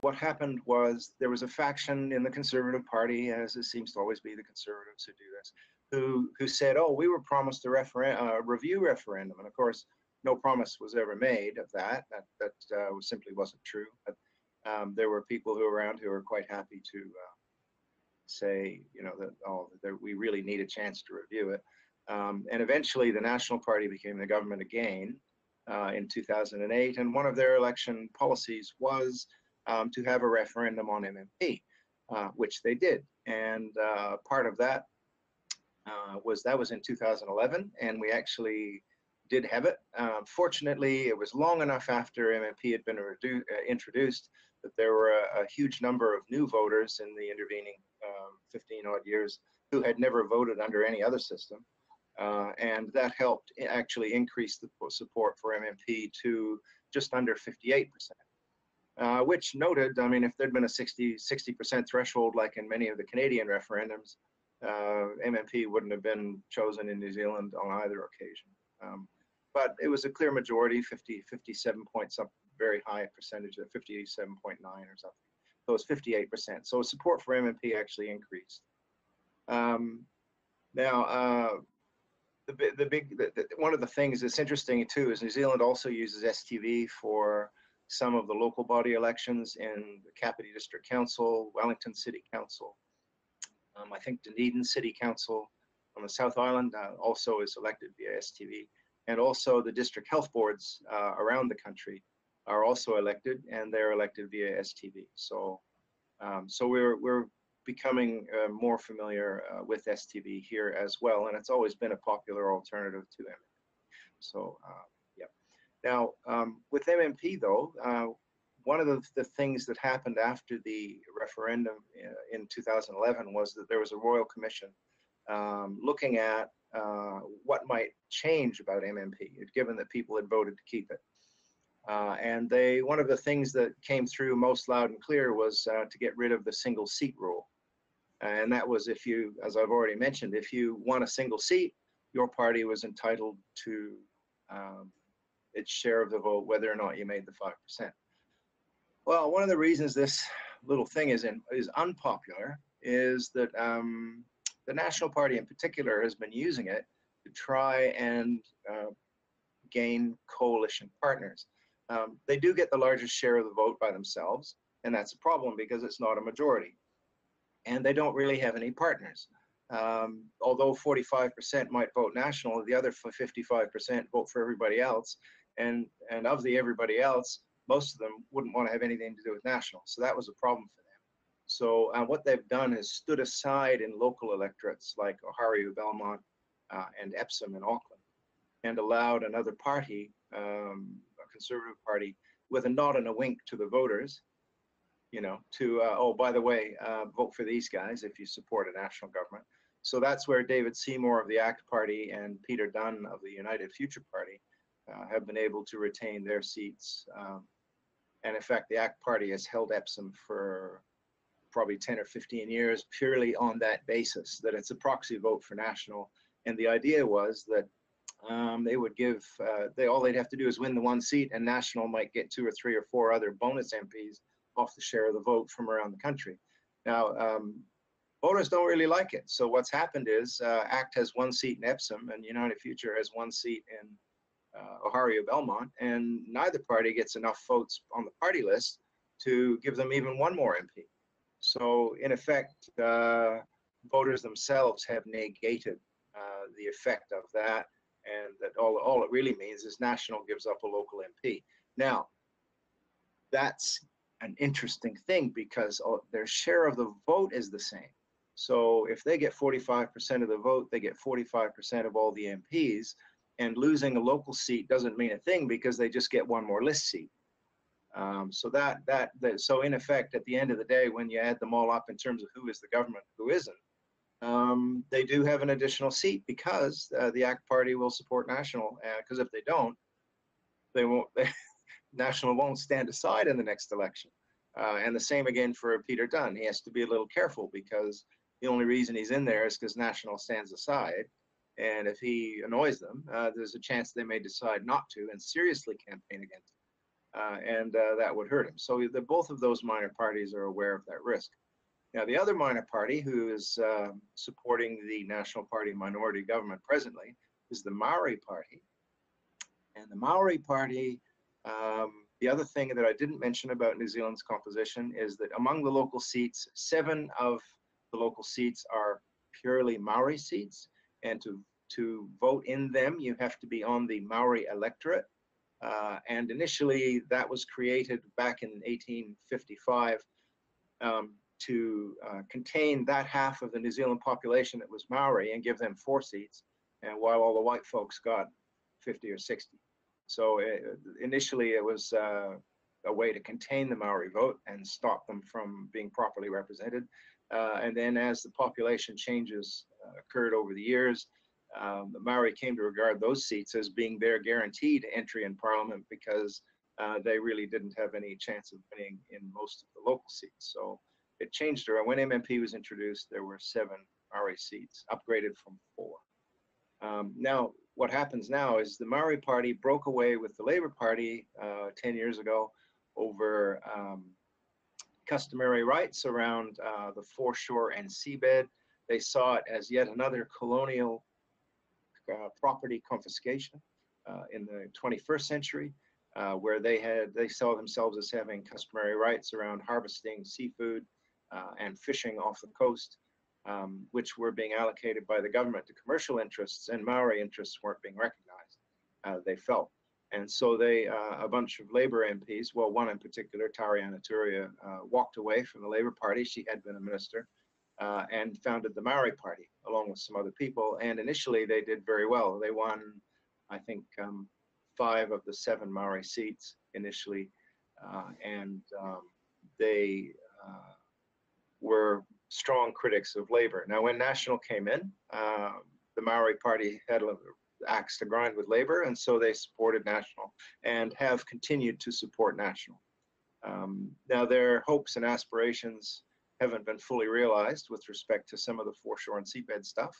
what happened was there was a faction in the Conservative Party, as it seems to always be the Conservatives who do this, who who said, "Oh, we were promised a referen- uh, review referendum," and of course, no promise was ever made of that. That that uh, simply wasn't true. But um, there were people who were around who were quite happy to uh, say, you know, that oh, that we really need a chance to review it. Um, and eventually, the National Party became the government again uh, in 2008, and one of their election policies was um, to have a referendum on MMP, uh, which they did. And uh, part of that uh, was that was in 2011, and we actually did have it. Um, fortunately, it was long enough after MMP had been uh, introduced that there were a, a, huge number of new voters in the intervening um, 15 odd years who had never voted under any other system. Uh, and that helped actually increase the support for MMP to just under 58%. Uh, which noted, I mean, if there'd been a 60, 60% threshold like in many of the Canadian referendums, uh, MMP wouldn't have been chosen in New Zealand on either occasion. Um, but it was a clear majority, 50, 57 point something, very high percentage, of 57.9 or something. So it's 58%. So support for MMP actually increased. Um, now, uh, the, the big, the, the, one of the things that's interesting too is New Zealand also uses STV for some of the local body elections in the Kapiti District Council, Wellington City Council. Um, I think Dunedin City Council on the South Island uh, also is elected via STV and also the district health boards uh, around the country are also elected and they're elected via STV. So, um, so we're, we're becoming uh, more familiar uh, with STV here as well, and it's always been a popular alternative to MMP. So, yeah. Now, um, with MMP though, uh, one of the, the things that happened after the referendum uh, in 2011 was that there was a royal commission um, looking at uh, what might change about MMP, given that people had voted to keep it. Uh, and they, one of the things that came through most loud and clear was uh, to get rid of the single seat rule. And that was if you, as I've already mentioned, if you won a single seat, your party was entitled to um, its share of the vote, whether or not you made the 5%. Well, one of the reasons this little thing is in, is unpopular is that um, the National Party in particular has been using it to try and uh, gain coalition partners. Um, they do get the largest share of the vote by themselves, and that's a problem because it's not a majority. And they don't really have any partners. Um, although 45% might vote national, the other 55% vote for everybody else. And, and of the everybody else, most of them wouldn't want to have anything to do with national. So that was a problem for them. So uh, what they've done is stood aside in local electorates like Ohariu, Belmont, uh, and Epsom in Auckland, and allowed another party, um, a conservative party, with a nod and a wink to the voters, you know, to, uh, oh, by the way, uh, vote for these guys if you support a national government. So that's where David Seymour of the ACT Party and Peter Dunne of the United Future Party uh, have been able to retain their seats. Um, and in fact, the ACT Party has held Epsom for probably 10 or 15 years purely on that basis, that it's a proxy vote for national. And the idea was that um, they would give, uh, they all they'd have to do is win the one seat and national might get two or three or four other bonus MPs off the share of the vote from around the country. Now, um, voters don't really like it. So what's happened is uh, ACT has one seat in Epsom and United Future has one seat in uh, Ohariu Belmont, and neither party gets enough votes on the party list to give them even one more MP. So in effect, uh, voters themselves have negated uh, the effect of that, and that all, all it really means is national gives up a local MP. Now, that's an interesting thing because uh, their share of the vote is the same. So if they get 45% of the vote, they get 45% of all the MPs, and losing a local seat doesn't mean a thing because they just get one more list seat. Um, so that, that, that, so in effect, at the end of the day, when you add them all up in terms of who is the government, who isn't, um, they do have an additional seat because uh, the ACT Party will support National. Because uh, if they don't, they won't. They, National won't stand aside in the next election. Uh, and the same again for Peter Dunne. He has to be a little careful because the only reason he's in there is because National stands aside. And if he annoys them, uh, there's a chance they may decide not to and seriously campaign against him uh, and uh, that would hurt him. So the, both of those minor parties are aware of that risk. Now, the other minor party who is uh, supporting the National Party minority government presently is the Maori Party. And the Maori Party, um, the other thing that I didn't mention about New Zealand's composition is that among the local seats, seven of the local seats are purely Maori seats. And to, to vote in them, you have to be on the Maori electorate. Uh, and initially, that was created back in 1855 um, to uh, contain that half of the New Zealand population that was Maori and give them four seats, and while all the white folks got 50 or 60. So it, uh, initially, it was uh, a way to contain the Maori vote and stop them from being properly represented. Uh, and then as the population changes uh, occurred over the years, um, the Maori came to regard those seats as being their guaranteed entry in Parliament because uh, they really didn't have any chance of winning in most of the local seats. So it changed around. When MMP was introduced, there were seven Maori seats, upgraded from four. Um, now, what happens now is the Maori Party broke away with the Labour Party uh, 10 years ago over um, customary rights around uh, the foreshore and seabed. They saw it as yet another colonial property confiscation uh, in the 21st century, uh, where they had they saw themselves as having customary rights around harvesting seafood and fishing off the coast, um, which were being allocated by the government to commercial interests, and Maori interests weren't being recognized. they felt. And so they, uh, a bunch of Labour MPs, well, one in particular, Tariana Turia, uh, walked away from the Labour Party. She had been a minister uh, and founded the Maori Party along with some other people. And initially, they did very well. They won, I think, um, five of the seven Maori seats initially, uh, and um, they uh, were strong critics of labor. Now, when National came in, uh, the Maori Party had a axe to grind with labor, and so they supported National and have continued to support National. Um, now, their hopes and aspirations haven't been fully realized with respect to some of the foreshore and seabed stuff,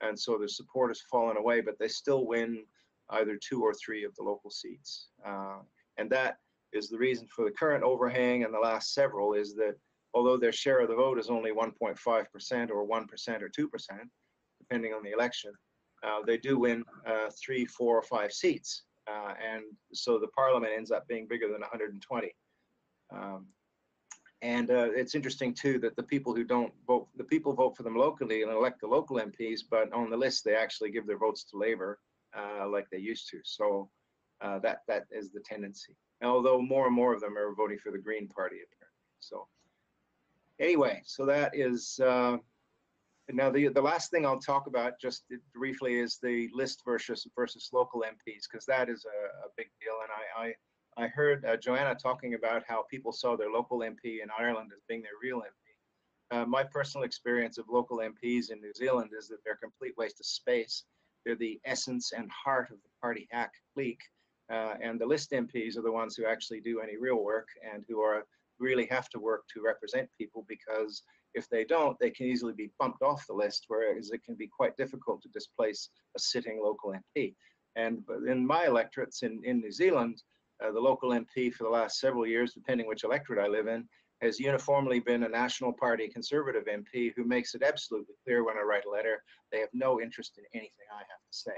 and so their support has fallen away, but they still win either two or three of the local seats. Uh, and that is the reason for the current overhang and the last several is that although their share of the vote is only 1.5% or 1% or 2%, depending on the election, uh, they do win uh, three, four, or five seats. Uh, and so the parliament ends up being bigger than 120. Um, and uh, it's interesting too that the people who don't vote, the people vote for them locally and elect the local MPs, but on the list they actually give their votes to Labour uh, like they used to. So uh, that that is the tendency. Although more and more of them are voting for the Green Party apparently. So anyway, so that is uh, now the the last thing I'll talk about just briefly is the list versus versus local MPs because that is a, a, big deal. And I I, I heard uh, Joanna talking about how people saw their local MP in Ireland as being their real MP. Uh, my personal experience of local MPs in New Zealand is that they're a complete waste of space. They're the essence and heart of the party hack clique. Uh, and the list MPs are the ones who actually do any real work and who are really have to work to represent people because if they don't, they can easily be bumped off the list, whereas it can be quite difficult to displace a sitting local MP. And in my electorates in, in New Zealand, Uh, the local MP for the last several years, depending which electorate I live in, has uniformly been a National Party Conservative MP who makes it absolutely clear when I write a letter, they have no interest in anything I have to say.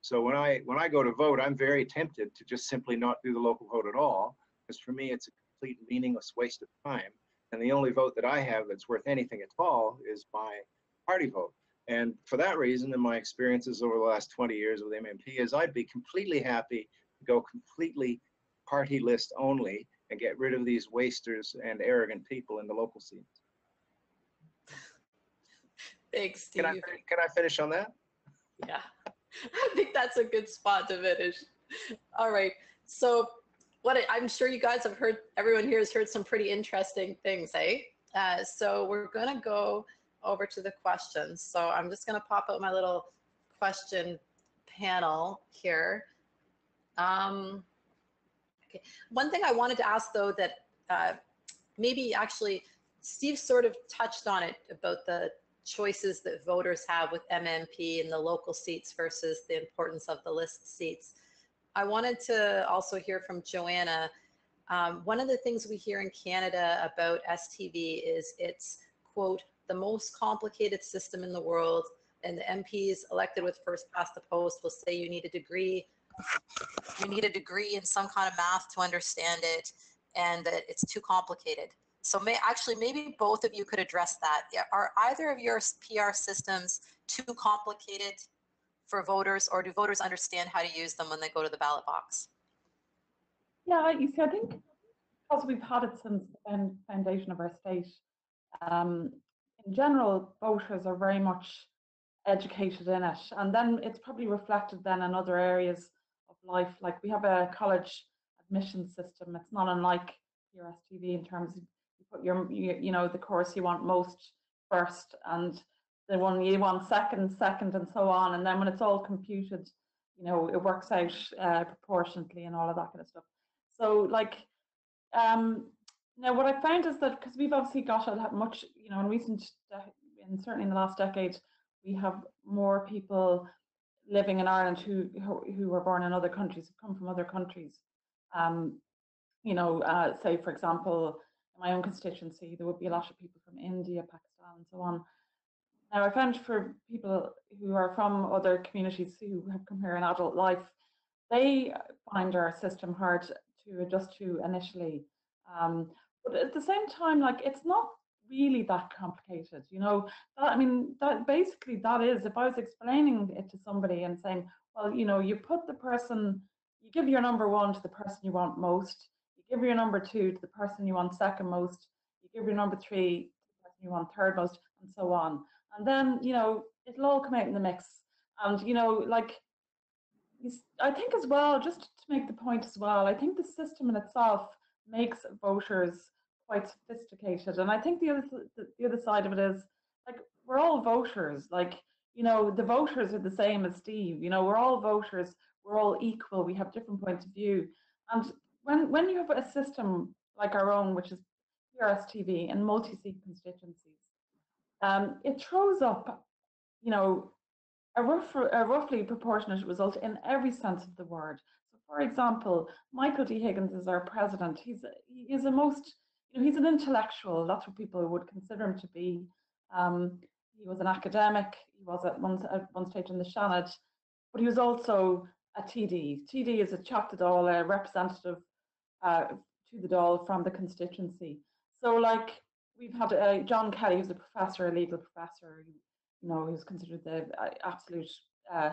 So when I when I go to vote, I'm very tempted to just simply not do the local vote at all, because for me it's a complete meaningless waste of time. And the only vote that I have that's worth anything at all is my party vote. And for that reason, in my experiences over the last 20 years with MMP, is I'd be completely happy to go completely party list only and get rid of these wasters and arrogant people in the local scenes. Thanks, Steve. Can I, can I finish on that? Yeah, I think that's a good spot to finish. All right. So what I, am sure you guys have heard, everyone here has heard some pretty interesting things, eh? Uh, so we're going to go over to the questions. So I'm just going to pop up my little question panel here. Um, okay. One thing I wanted to ask though that uh, maybe actually Steve sort of touched on it about the choices that voters have with MMP and the local seats versus the importance of the list seats. I wanted to also hear from Joanna. Um, one of the things we hear in Canada about STV is it's, quote, the most complicated system in the world. And the MPs elected with first past the post will say you need a degree. You need a degree in some kind of math to understand it and that it's too complicated. So may actually maybe both of you could address that. Are either of your PR systems too complicated for voters or do voters understand how to use them when they go to the ballot box? Yeah, you see, I think because we've had it since the foundation of our state, um, in general, voters are very much educated in it. And then it's probably reflected then in other areas life. Like we have a college admission system. It's not unlike your STV in terms of you put your, you, you know, the course you want most first and the one you want second, second, and so on. And then when it's all computed, you know, it works out uh, proportionately and all of that kind of stuff. So, like, um, now what I found is that because we've obviously got a much, you know, in recent, and certainly in the last decade, we have more people living in Ireland who who, who were born in other countries, who come from other countries. Um, you know, uh, say for example, in my own constituency, there would be a lot of people from India, Pakistan, and so on. Now, I found for people who are from other communities who have come here in adult life, they find our system hard to adjust to initially. Um, but at the same time, like it's not really that complicated, you know. That, I mean, that basically that is. If I was explaining it to somebody and saying, well, you know, you put the person, you give your number one to the person you want most, you give your number two to the person you want second most, you give your number three to the person you want third most and so on. And then, you know, it'll all come out in the mix. And, you know, like, I think as well, just to make the point as well, I think the system in itself makes voters quite sophisticated. And I think the other, the other side of it is, like, we're all voters. Like, you know, the voters are the same as Steve. You know, we're all voters. We're all equal. We have different points of view. And when, when you have a system like our own, which is PR-STV and multi-seat constituencies, um, it throws up, you know, a, rough, a roughly proportionate result in every sense of the word. So, for example, Michael D. Higgins is our president. He's he is a most, you know, he's an intellectual. That's of people would consider him to be. Um, he was an academic. He was at one, at one stage in the Seanad, but he was also a TD. TD is a Teachta Dáil, a representative uh, to the Dáil from the constituency. So, like, we've had uh, John Kelly, who's a professor, a legal professor. You know, he's considered the uh, absolute. Uh,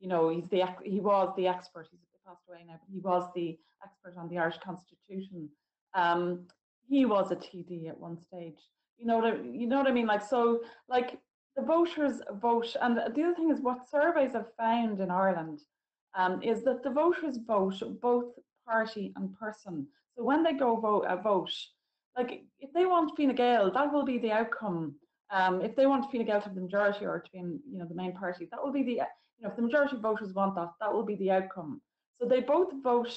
you know, he's the he was the expert. He's passed away now, but he was the expert on the Irish Constitution. Um, he was a TD at one stage. You know what I, you know what I mean? Like so, like the voters vote, and the other thing is what surveys have found in Ireland um, is that the voters vote both party and person. So when they go vote, a vote, like if they want Fine Gael, that will be the outcome. Um, if they want Fine Gael to have the majority or to be in, you know, the main party, that will be the, you know, if the majority of voters want that, that will be the outcome. So they both vote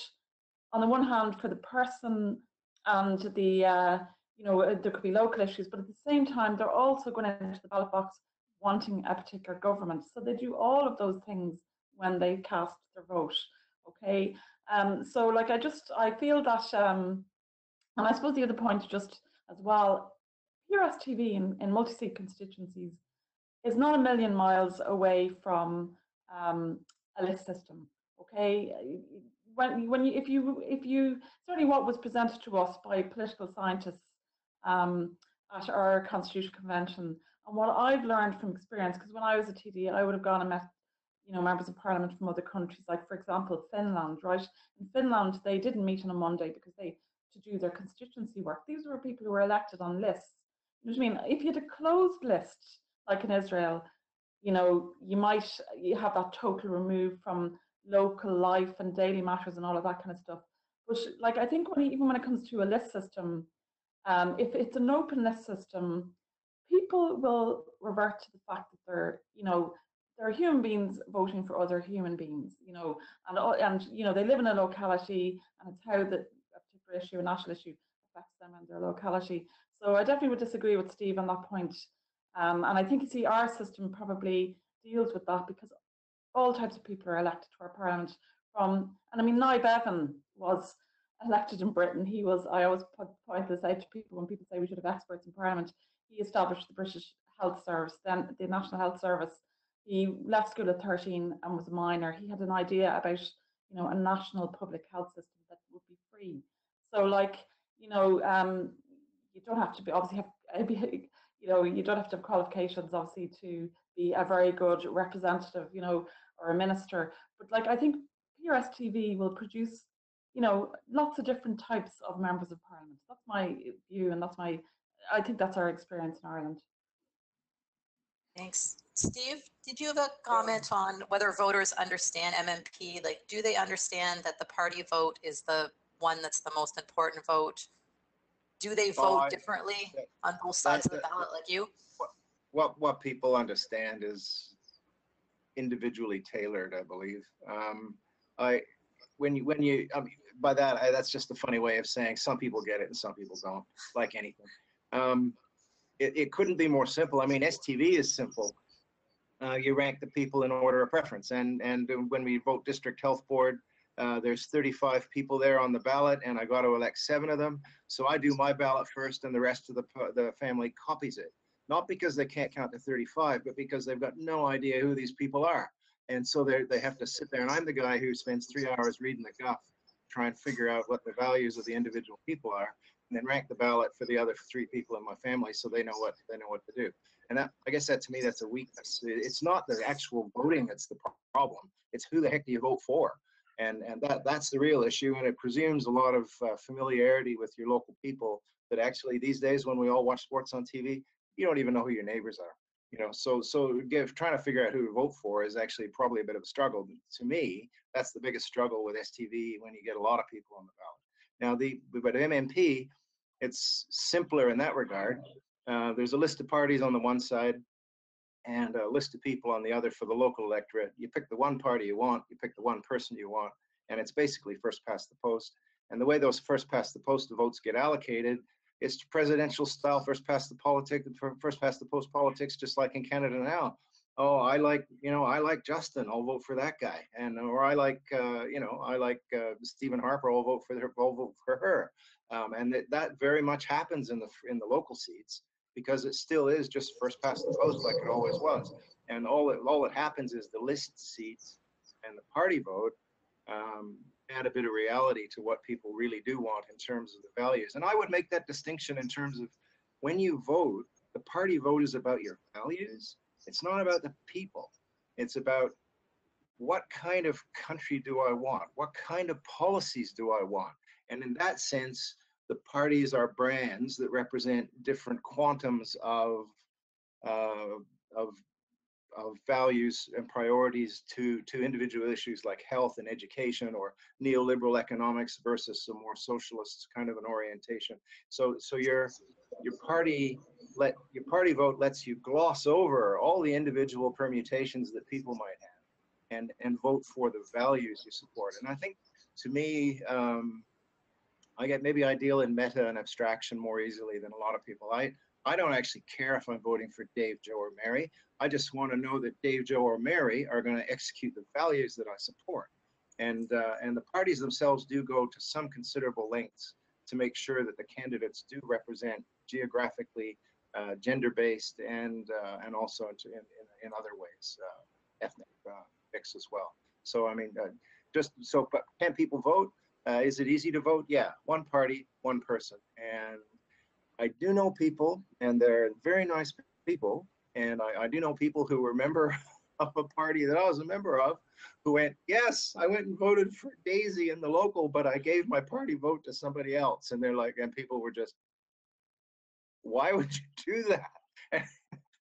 on the one hand for the person and the, uh, you know, there could be local issues, but at the same time, they're also going into the ballot box wanting a particular government. So they do all of those things when they cast their vote. Okay. Um, so like I just I feel that um, and I suppose the other point just as well, PR STV in, in multi-seat constituencies is not a million miles away from um, a list system. Okay, when when you if you if you certainly what was presented to us by political scientists um, at our constitutional convention and what I've learned from experience because when I was a TD I would have gone and met you know, members of parliament from other countries, like for example, Finland, right? In Finland, they didn't meet on a Monday because they to do their constituency work. These were people who were elected on lists. You know what I mean? If you had a closed list, like in Israel, you know, you might you have that total remove from local life and daily matters and all of that kind of stuff. But like I think when even when it comes to a list system, um, if it's an open list system, people will revert to the fact that they're, you know, they're human beings voting for other human beings, you know, and and you know they live in a locality, and it's how the a particular issue, a national issue, affects them and their locality. So I definitely would disagree with Steve on that point. Um, and I think you see our system probably deals with that because all types of people are elected to our parliament. From and I mean, Nye Bevan was elected in Britain. He was. I always point this out to people when people say we should have experts in parliament. He established the British Health Service, then the National Health Service he left school at 13 and was a miner. He had an idea about, you know, a national public health system that would be free. So, like, you know, um, you don't have to be obviously have, you know, you don't have to have qualifications obviously to be a very good representative, you know, or a minister. But like, I think PR STV will produce, you know, lots of different types of members of parliament. That's my view, and that's my, I think that's our experience in Ireland. Thanks. Steve, did you have a comment on whether voters understand MMP? Like, do they understand that the party vote is the one that's the most important vote? Do they vote I- differently on both sides of the uh, ballot like you? What, what people understand is individually tailored, I believe. Um, I, when you, when you, I mean, by that, I, that's just a funny way of saying some people get it and some people don't, like anything. Um, it, it couldn't be more simple. I mean, STV is simple. Uh, you rank the people in order of preference. And, and when we vote district health board, uh, there's 35 people there on the ballot and I got to elect seven of them. So I do my ballot first and the rest of the, the family copies it. Not because they can't count to 35, but because they've got no idea who these people are. And so they they have to sit there and I'm the guy who spends three hours reading the guff, trying to figure out what the values of the individual people are and then rank the ballot for the other three people in my family so they know what they know what to do. And that, I guess that to me that's a weakness. It's not the actual voting that's the problem. It's who the heck do you vote for? And and that that's the real issue. And it presumes a lot of uh, familiarity with your local people. That actually these days when we all watch sports on TV, you don't even know who your neighbors are. You know, so so give, trying to figure out who to vote for is actually probably a bit of a struggle. To me, that's the biggest struggle with STV when you get a lot of people on the ballot. Now, the but MMP, it's simpler in that regard. Uh, there's a list of parties on the one side and a list of people on the other for the local electorate. You pick the one party you want, you pick the one person you want, and it's basically first past the post. And the way those first past the post votes get allocated is presidential style first past the politics, first past the post politics, just like in Canada now. Oh, I like, you know, I like Justin. I'll vote for that guy. And or I like, uh, you know, I like uh, Stephen Harper. I'll vote for her. I'll vote for her. Um, and that, that very much happens in the in the local seats because it still is just first past the post like it always was. And all it all that happens is the list seats and the party vote um, add a bit of reality to what people really do want in terms of the values. And I would make that distinction in terms of when you vote, the party vote is about your values. It's not about the people. It's about what kind of country do I want? What kind of policies do I want? And in that sense, the parties are brands that represent different quantums of uh, of of values and priorities to to individual issues like health and education or neoliberal economics versus a more socialist kind of an orientation so so your your party let your party vote lets you gloss over all the individual permutations that people might have and and vote for the values you support and i think to me um, I get maybe I deal in meta and abstraction more easily than a lot of people. I I don't actually care if I'm voting for Dave, Joe, or Mary. I just want to know that Dave, Joe, or Mary are going to execute the values that I support. And uh, and the parties themselves do go to some considerable lengths to make sure that the candidates do represent geographically, uh, gender-based, and uh, and also in, in, in other ways, uh, ethnic uh, mix as well. So I mean, uh, just so but can people vote? Is it easy to vote? Yeah, one party, one person. And I do know people, and they're very nice people. And I, I do know people who were member of a party that I was a member of who went, Yes, I went and voted for Daisy in the local, but I gave my party vote to somebody else. And they're like, and people were just, Why would you do that?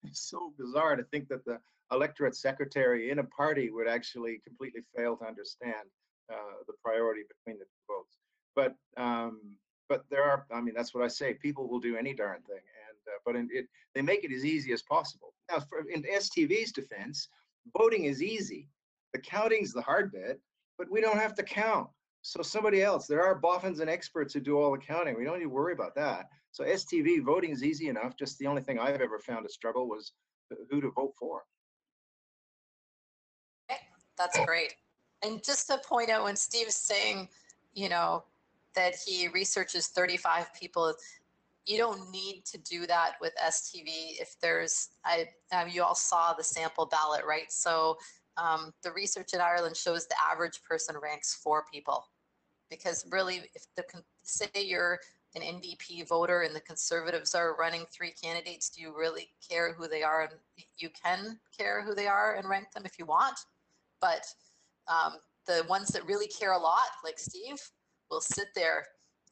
it's so bizarre to think that the electorate secretary in a party would actually completely fail to understand uh, the priority between the two votes. But um, but there are, I mean, that's what I say. People will do any darn thing, and uh, but in, it they make it as easy as possible. Now, for, in STV's defense, voting is easy. The counting's the hard bit, but we don't have to count. So somebody else, there are boffins and experts who do all the counting. We don't need to worry about that. So STV voting is easy enough. Just the only thing I've ever found a struggle was who to vote for. That's great. And just to point out when Steve's saying, you know, that he researches 35 people, you don't need to do that with STV if there's, I, um, you all saw the sample ballot, right? So um, the research in Ireland shows the average person ranks four people. Because really, if the, say you're an NDP voter and the conservatives are running three candidates, do you really care who they are? And you can care who they are and rank them if you want. But um, the ones that really care a lot, like Steve, will sit there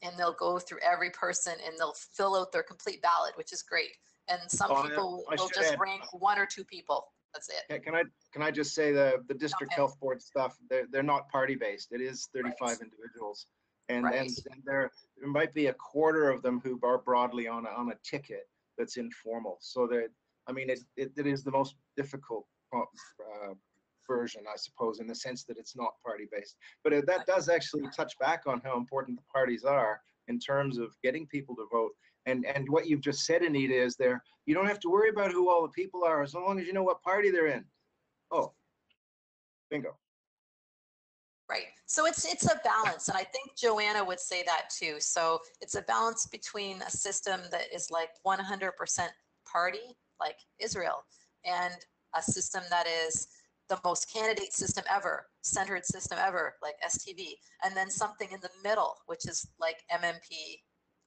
and they'll go through every person and they'll fill out their complete ballot, which is great. And some Oh, people I will just add- rank one or two people. That's it. Yeah, Can I, can I just say the, the district Okay. health board stuff, they're, they're not party based. It is thirty-five individuals. And, and Right. and there, there might be a quarter of them who are broadly on a, on a ticket that's informal. So that, I mean, it, it, it is the most difficult uh, uh, version, I suppose, in the sense that it's not party based. But it- that does actually touch back on how important the parties are in terms of getting people to vote. And, and what you've just said, Anita, is there, you don't have to worry about who all the people are as long as you know what party they're in. Oh, bingo. Right. So it's it's a balance, and I think Joanna would say that too. So it's a balance between a system that is like 100% party, like Israel, and a system that is the most candidate system ever, centered system ever, like STV, and then something in the middle, which is like MMP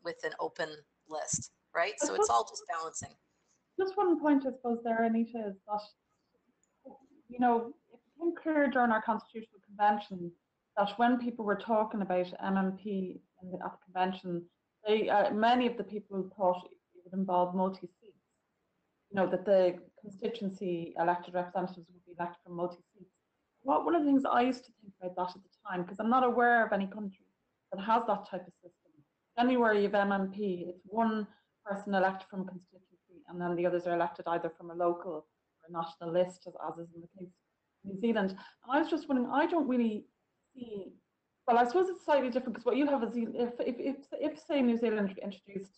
with an open list, right? So it's all just balancing. Just one point, I suppose, there, Anita, is that, you know, it became clear during our constitutional convention that when people were talking about MMP in the, at the convention, they, uh, many of the people thought it would involve multi seats. you know, that the constituency elected representatives would be elected from multi-seats. What one of the things I used to think about that at the time, because I'm not aware of any country that has that type of system. Anywhere you have MMP, it's one person elected from constituency, and then the others are elected either from a local or a national list, as, as is in the case of New Zealand. And I was just wondering, I don't really see. Well, I suppose it's slightly different because what you have is if, if, if, if say New Zealand introduced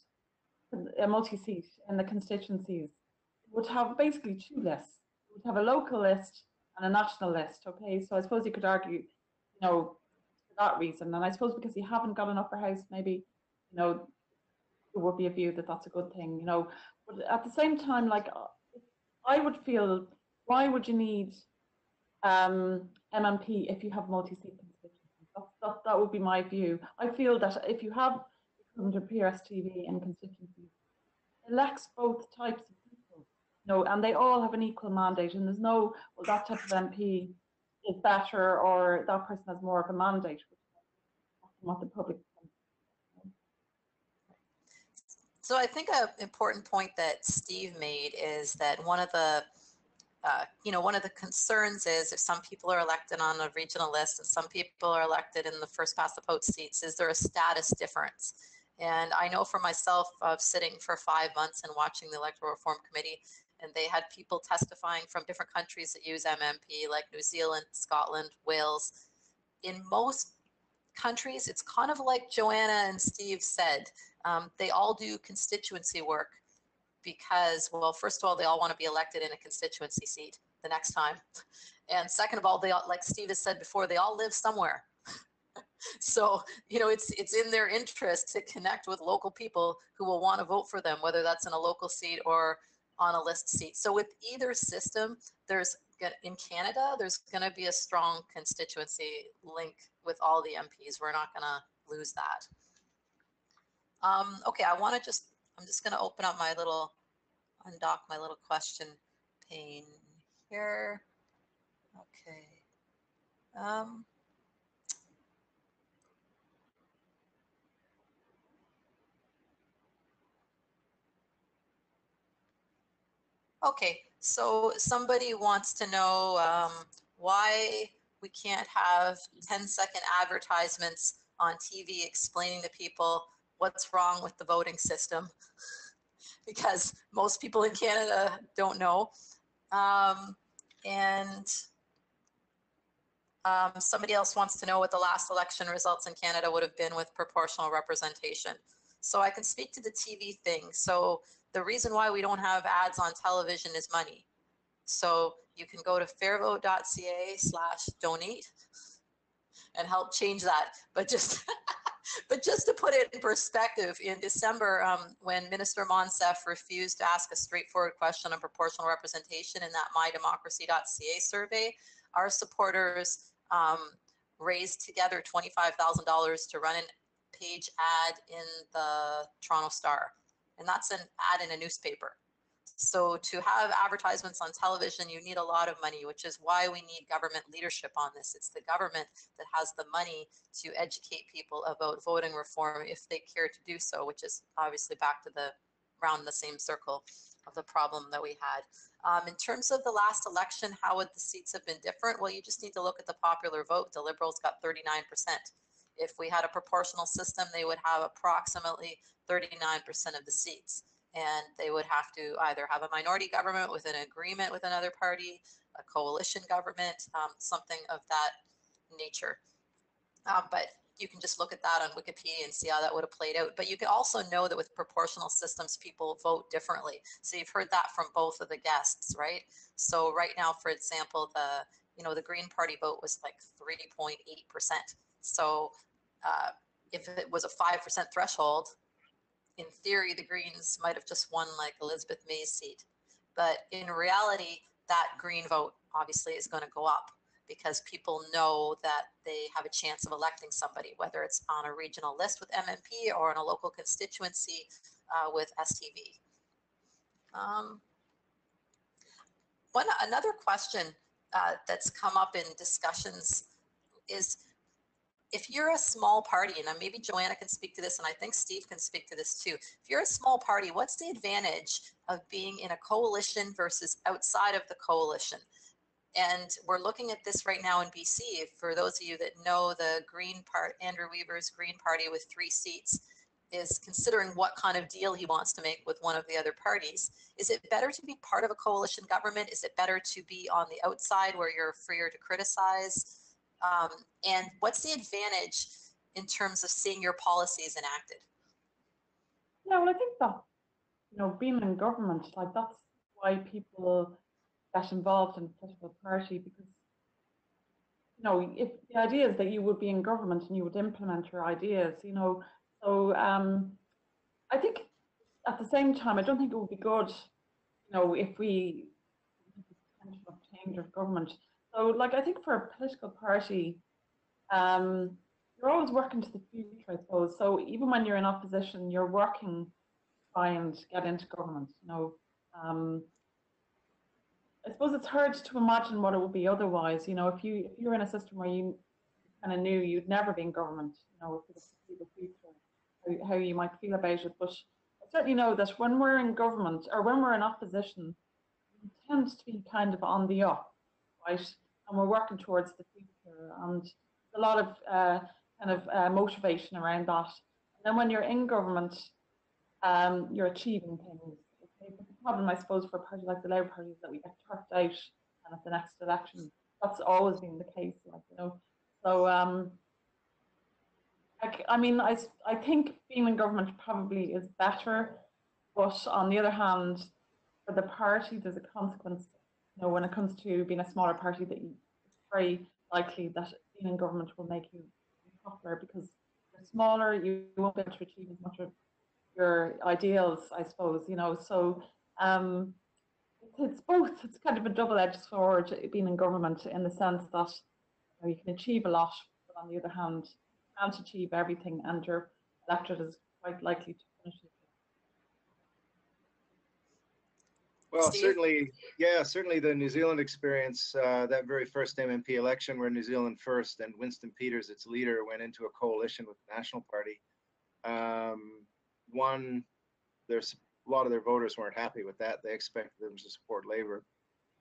a multi-seat in the constituencies, it would have basically two lists. It would have a local list and a national list. Okay, so I suppose you could argue, you know, for that reason. And I suppose because you haven't got an upper house, maybe, you know, there would be a view that that's a good thing, you know. But at the same time, like, uh, I would feel, why would you need um, MMP if you have multi-seat constituencies? That, that, that would be my view. I feel that if you have under PR-STV and constituencies, elects both types of know, and they all have an equal mandate, and there's no, well, that type of MP is better or that person has more of a mandate, what the public. So I think an important point that Steve made is that one of the, uh, you know, one of the concerns is if some people are elected on a regional list and some people are elected in the first past the post seats, is there a status difference? And I know for myself of sitting for five months and watching the electoral reform committee, and they had people testifying from different countries that use MMP, like New Zealand, Scotland, Wales. In most countries, it's kind of like Joanna and Steve said. Um, they all do constituency work because, well, first of all, they all want to be elected in a constituency seat the next time. And second of all, they all, like Steve has said before, they all live somewhere. so, you know, it's it's in their interest to connect with local people who will want to vote for them, whether that's in a local seat or on a list seat. So with either system, there's in Canada, there's going to be a strong constituency link with all the MPs. We're not going to lose that. Um, okay, I want to just, I'm just going to open up my little, undock my little question pane here. Okay. Um, okay, so somebody wants to know um, why we can't have 10 second advertisements on TV explaining to people what's wrong with the voting system because most people in Canada don't know. Um, and um, somebody else wants to know what the last election results in Canada would have been with proportional representation. So I can speak to the TV thing. So the reason why we don't have ads on television is money. So you can go to fairvote.ca slash donate and help change that. But just but just to put it in perspective, in December, um, when Minister Monsef refused to ask a straightforward question on proportional representation in that mydemocracy.ca survey, our supporters um, raised together $25,000 to run a page ad in the Toronto Star. And that's an ad in a newspaper. So to have advertisements on television, you need a lot of money, which is why we need government leadership on this. It's the government that has the money to educate people about voting reform if they care to do so, which is obviously back to the round the same circle of the problem that we had. Um, in terms of the last election, how would the seats have been different? Well, you just need to look at the popular vote. The Liberals got 39%. If we had a proportional system, they would have approximately 39% of the seats and they would have to either have a minority government with an agreement with another party, a coalition government, um, something of that nature. Um, but you can just look at that on Wikipedia and see how that would have played out. But you can also know that with proportional systems, people vote differently. So you've heard that from both of the guests, right? So right now, for example, the you know the Green Party vote was like 3.8 percent. So uh, if it was a five percent threshold, in theory, the Greens might have just won like Elizabeth May's seat. But in reality, that Green vote obviously is going to go up because people know that they have a chance of electing somebody, whether it's on a regional list with MMP or in a local constituency uh, with STV. Um, one another question uh, that's come up in discussions is if you're a small party, and uh, maybe Joanna can speak to this, and I think Steve can speak to this too. If you're a small party, what's the advantage of being in a coalition versus outside of the coalition? And we're looking at this right now in BC. For those of you that know the Green part, Andrew Weaver's Green Party with three seats is considering what kind of deal he wants to make with one of the other parties. Is it better to be part of a coalition government? Is it better to be on the outside where you're freer to criticize? Um, and what's the advantage in terms of seeing your policies enacted? Yeah, well, I think that, you know, being in government, like that's why people get involved in political party because, you know, if the idea is that you would be in government and you would implement your ideas, you know, so um, I think at the same time, I don't think it would be good, you know, if we change of government so, like, I think for a political party, um, you're always working to the future, I suppose. So, even when you're in opposition, you're working to try and get into government. You know, um, I suppose it's hard to imagine what it would be otherwise. You know, if you if you're in a system where you kind of knew you'd never be in government, you know, for the future, how, how you might feel about it. But I certainly know that when we're in government or when we're in opposition, it tends to be kind of on the up, right? And we're working towards the future. And a lot of uh, kind of uh, motivation around that. And then when you're in government, um, you're achieving things. Okay? But the problem, I suppose, for a party like the Labour Party is that we get turfed out and at the next election. That's always been the case, like you know. So um, I, I mean, I I think being in government probably is better, but on the other hand, for the party, there's a consequence you know, when it comes to being a smaller party, that you, it's very likely that being in government will make you popular because you're smaller, you, won't be able to achieve as much of your ideals, I suppose, you know. So um, it's both, it's kind of a double edged sword being in government in the sense that you, know, you can achieve a lot, but on the other hand, you can't achieve everything, and your electorate is quite likely to punish you Well, Steve? certainly, yeah, certainly the New Zealand experience, uh, that very first MMP election where New Zealand First and Winston Peters, its leader, went into a coalition with the National Party. Um, one, there's a lot of their voters weren't happy with that. They expected them to support Labour.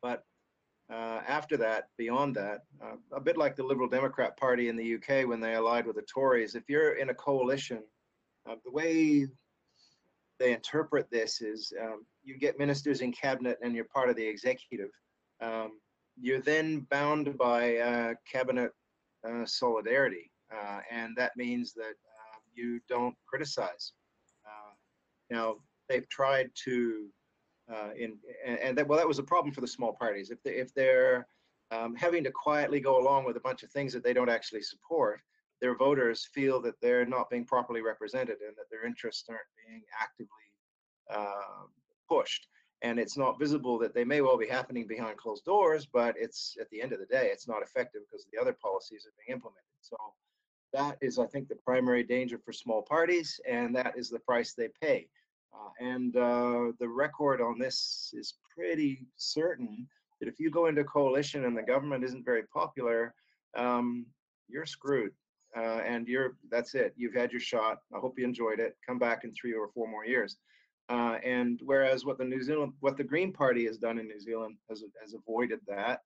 But uh, after that, beyond that, uh, a bit like the Liberal Democrat Party in the UK when they allied with the Tories, if you're in a coalition, uh, the way they interpret this is um, you get ministers in cabinet and you're part of the executive. Um, you're then bound by uh, cabinet uh, solidarity, uh, and that means that um, you don't criticize. Uh, now they've tried to, uh, in and, and, that well that was a problem for the small parties. If they if they're um, having to quietly go along with a bunch of things that they don't actually support, their voters feel that they're not being properly represented and that their interests aren't being actively uh, pushed. And it's not visible that they may well be happening behind closed doors, but it's at the end of the day, it's not effective because the other policies are being implemented. So that is, I think, the primary danger for small parties, and that is the price they pay. Uh, and uh, the record on this is pretty certain that if you go into coalition and the government isn't very popular, um, you're screwed. Uh, and you're that's it. You've had your shot. I hope you enjoyed it. Come back in three or four more years. Uh, and whereas what the New Zealand, what the Green Party has done in New Zealand has, has avoided that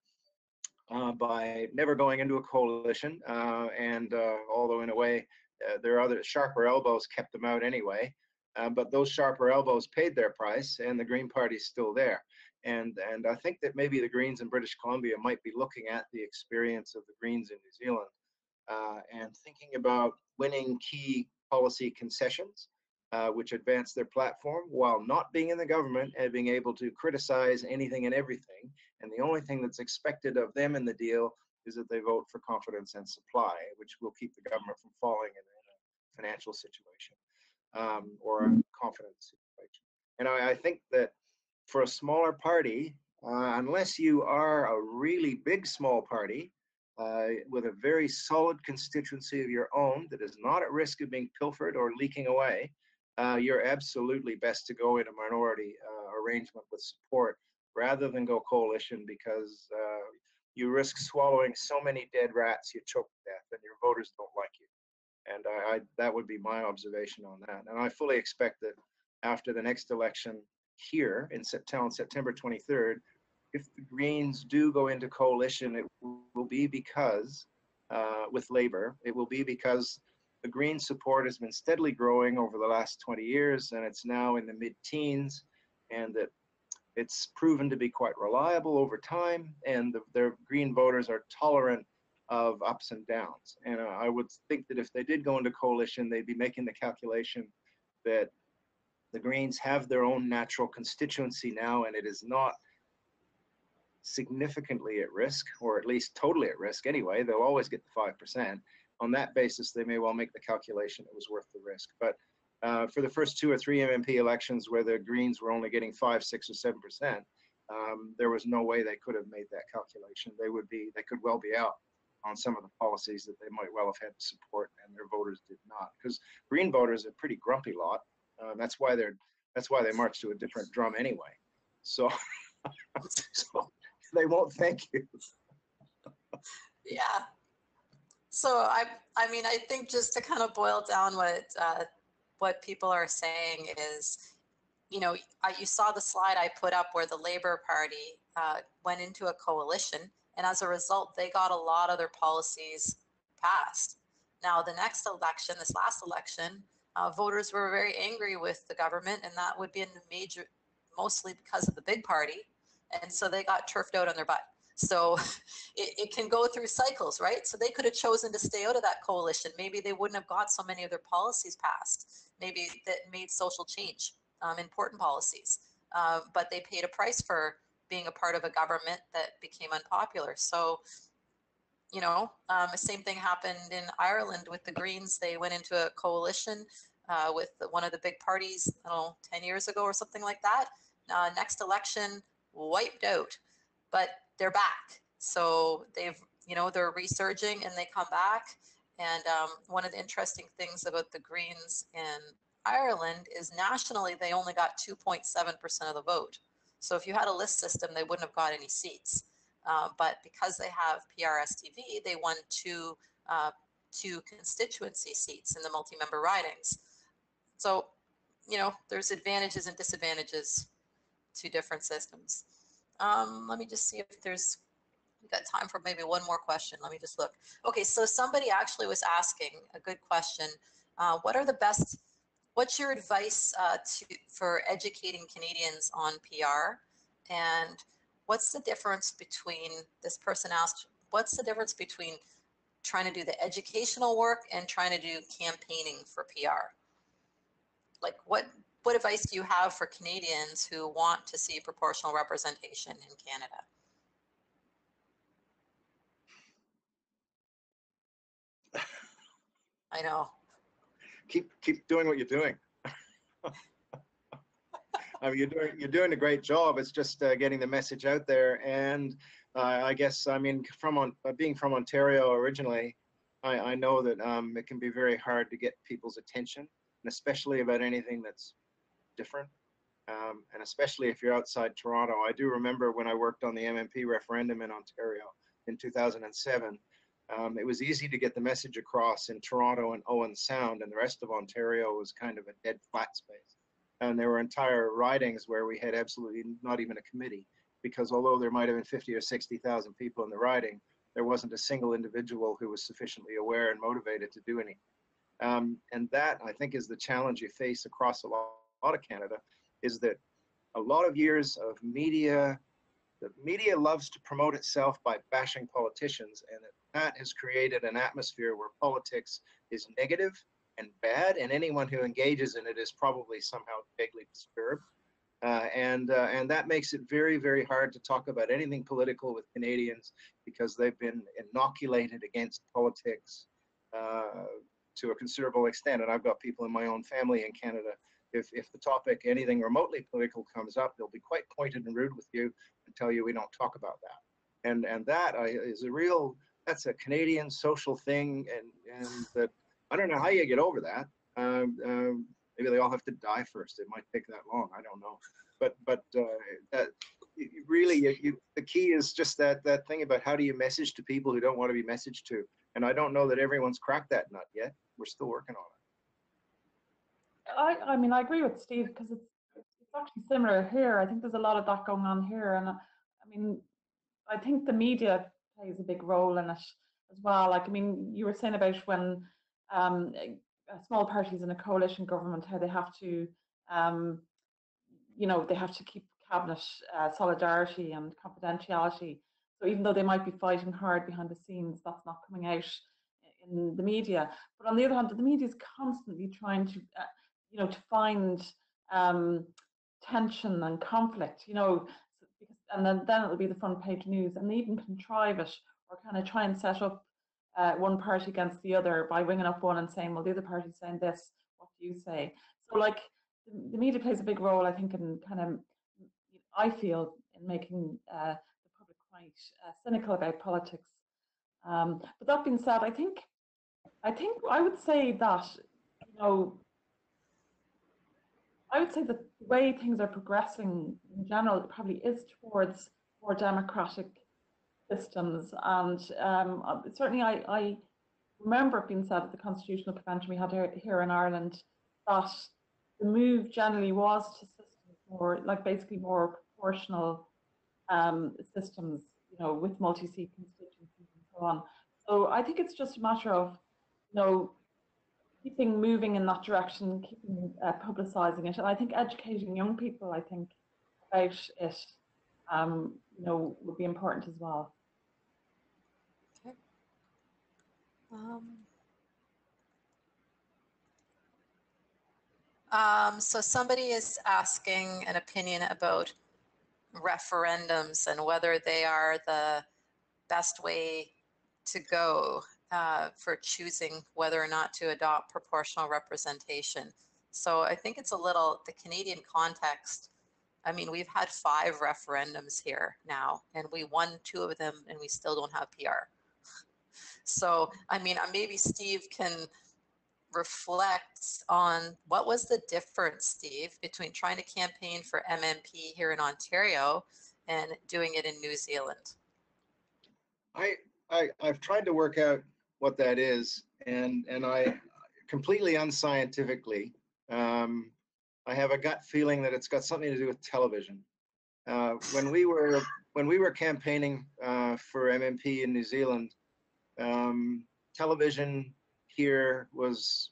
uh, by never going into a coalition. Uh, and uh, although in a way, uh, there are other sharper elbows kept them out anyway. But those sharper elbows paid their price, and the Green Party's still there. And and I think that maybe the Greens in British Columbia might be looking at the experience of the Greens in New Zealand and thinking about winning key policy concessions uh, which advance their platform while not being in the government and being able to criticize anything and everything. And the only thing that's expected of them in the deal is that they vote for confidence and supply, which will keep the government from falling in, a financial situation um, or a confidence situation. And I, I, think that for a smaller party, uh, unless you are a really big small party, uh, with a very solid constituency of your own that is not at risk of being pilfered or leaking away, uh, you're absolutely best to go in a minority uh, arrangement with support rather than go coalition because uh, you risk swallowing so many dead rats you choke to death, and your voters don't like you. And I, I that would be my observation on that. And I fully expect that after the next election here in September, September 23rd, if the Greens do go into coalition, it will be because uh, with Labor, it will be because the Green support has been steadily growing over the last 20 years, and it's now in the mid-teens, and that it's proven to be quite reliable over time, and the, their Green voters are tolerant of ups and downs. And uh, I would think that if they did go into coalition, they'd be making the calculation that the Greens have their own natural constituency now, and it is not significantly at risk, or at least totally at risk anyway. They'll always get the 5%. On that basis, they may well make the calculation it was worth the risk. But uh, for the first two or three MMP elections where the Greens were only getting five, six, or seven percent, um, there was no way they could have made that calculation. They would be, they could well be out on some of the policies that they might well have had to support, and their voters did not. Because Green voters are a pretty grumpy lot. Uh, that's why they're, that's why they march to a different drum anyway. So, so they won't thank you. Yeah. So I, I mean, I think just to kind of boil down what uh, what people are saying is, you know, I, you saw the slide I put up where the Labor Party uh, went into a coalition, and as a result, they got a lot of their policies passed. Now, the next election, this last election, uh, voters were very angry with the government, and that would be in the major, mostly because of the big party, and so they got turfed out on their butt. So it, it can go through cycles, right? So they could have chosen to stay out of that coalition. Maybe they wouldn't have got so many of their policies passed. Maybe that made social change, um, important policies. Uh, but they paid a price for being a part of a government that became unpopular. So, you know, um, the same thing happened in Ireland with the Greens. They went into a coalition uh, with one of the big parties, I don't know, 10 years ago or something like that. Uh, next election, wiped out. But they're back. So they've, you know, they're resurging and they come back. And um, one of the interesting things about the Greens in Ireland is nationally, they only got 2.7% of the vote. So if you had a list system, they wouldn't have got any seats. Uh, but because they have PR-STV, they won two, uh, two constituency seats in the multi-member ridings. So, you know, there's advantages and disadvantages to different systems. Um, let me just see if there's, we got time for maybe one more question. Let me just look. Okay, so somebody actually was asking a good question. Uh, what are the best, what's your advice uh, to, for educating Canadians on PR? And what's the difference between, this person asked, what's the difference between trying to do the educational work and trying to do campaigning for PR? Like what what advice do you have for Canadians who want to see proportional representation in Canada? I know. Keep keep doing what you're doing. I mean, you're doing you're doing a great job. It's just uh, getting the message out there, and uh, I guess I mean from on uh, being from Ontario originally, I, I know that um, it can be very hard to get people's attention, and especially about anything that's different. Um, and especially if you're outside Toronto. I do remember when I worked on the MMP referendum in Ontario in 2007. Um, it was easy to get the message across in Toronto and Owen Sound, and the rest of Ontario was kind of a dead flat space. And there were entire ridings where we had absolutely not even a committee, because although there might have been 50 or 60,000 people in the riding, there wasn't a single individual who was sufficiently aware and motivated to do anything. Um, and that, I think, is the challenge you face across a lot lot of Canada is that a lot of years of media, the media loves to promote itself by bashing politicians, and that has created an atmosphere where politics is negative and bad, and anyone who engages in it is probably somehow vaguely disturbed. Uh, and uh, and that makes it very very hard to talk about anything political with Canadians because they've been inoculated against politics uh, to a considerable extent. And I've got people in my own family in Canada if, if the topic, anything remotely political comes up, they'll be quite pointed and rude with you and tell you we don't talk about that. And, and that is a real, that's a Canadian social thing. And, and that, I don't know how you get over that. Um, um, maybe they all have to die first. It might take that long. I don't know. But, but uh, that, really, you, you, the key is just that, that thing about how do you message to people who don't want to be messaged to? And I don't know that everyone's cracked that nut yet. We're still working on it. I, I mean, I agree with Steve because it's, it's actually similar here. I think there's a lot of that going on here. And uh, I mean, I think the media plays a big role in it as well. Like, I mean, you were saying about when um, small parties in a coalition government, how they have to, um, you know, they have to keep cabinet uh, solidarity and confidentiality. So even though they might be fighting hard behind the scenes, that's not coming out in the media. But on the other hand, the media is constantly trying to, uh, you know, to find um, tension and conflict, you know, because, and then, then it'll be the front page news, and they even contrive it or kind of try and set up uh, one party against the other by winging up one and saying, well, the other party's saying this, what do you say? So, like, the, the media plays a big role, I think, in kind of, I feel, in making uh, the public quite uh, cynical about politics. Um, but that being said, I think, I think I would say that, you know, I would say that the way things are progressing in general probably is towards more democratic systems. And um, certainly, I, I remember it being said at the constitutional convention we had here, here in Ireland that the move generally was to systems more like basically more proportional um, systems, you know, with multi-seat constituencies and so on. So I think it's just a matter of, you know, keeping moving in that direction, keeping uh, publicising it, and I think educating young people, I think, about it, um, you know, would be important as well. Um, um, so somebody is asking an opinion about referendums and whether they are the best way to go uh, for choosing whether or not to adopt proportional representation. So I think it's a little, the Canadian context, I mean, we've had five referendums here now, and we won two of them, and we still don't have PR. So, I mean, uh, maybe Steve can reflect on what was the difference, Steve, between trying to campaign for MMP here in Ontario and doing it in New Zealand? I, I, I've tried to work out what that is, and and I completely unscientifically, um, I have a gut feeling that it's got something to do with television. Uh, when we were when we were campaigning uh, for MMP in New Zealand, um, television here was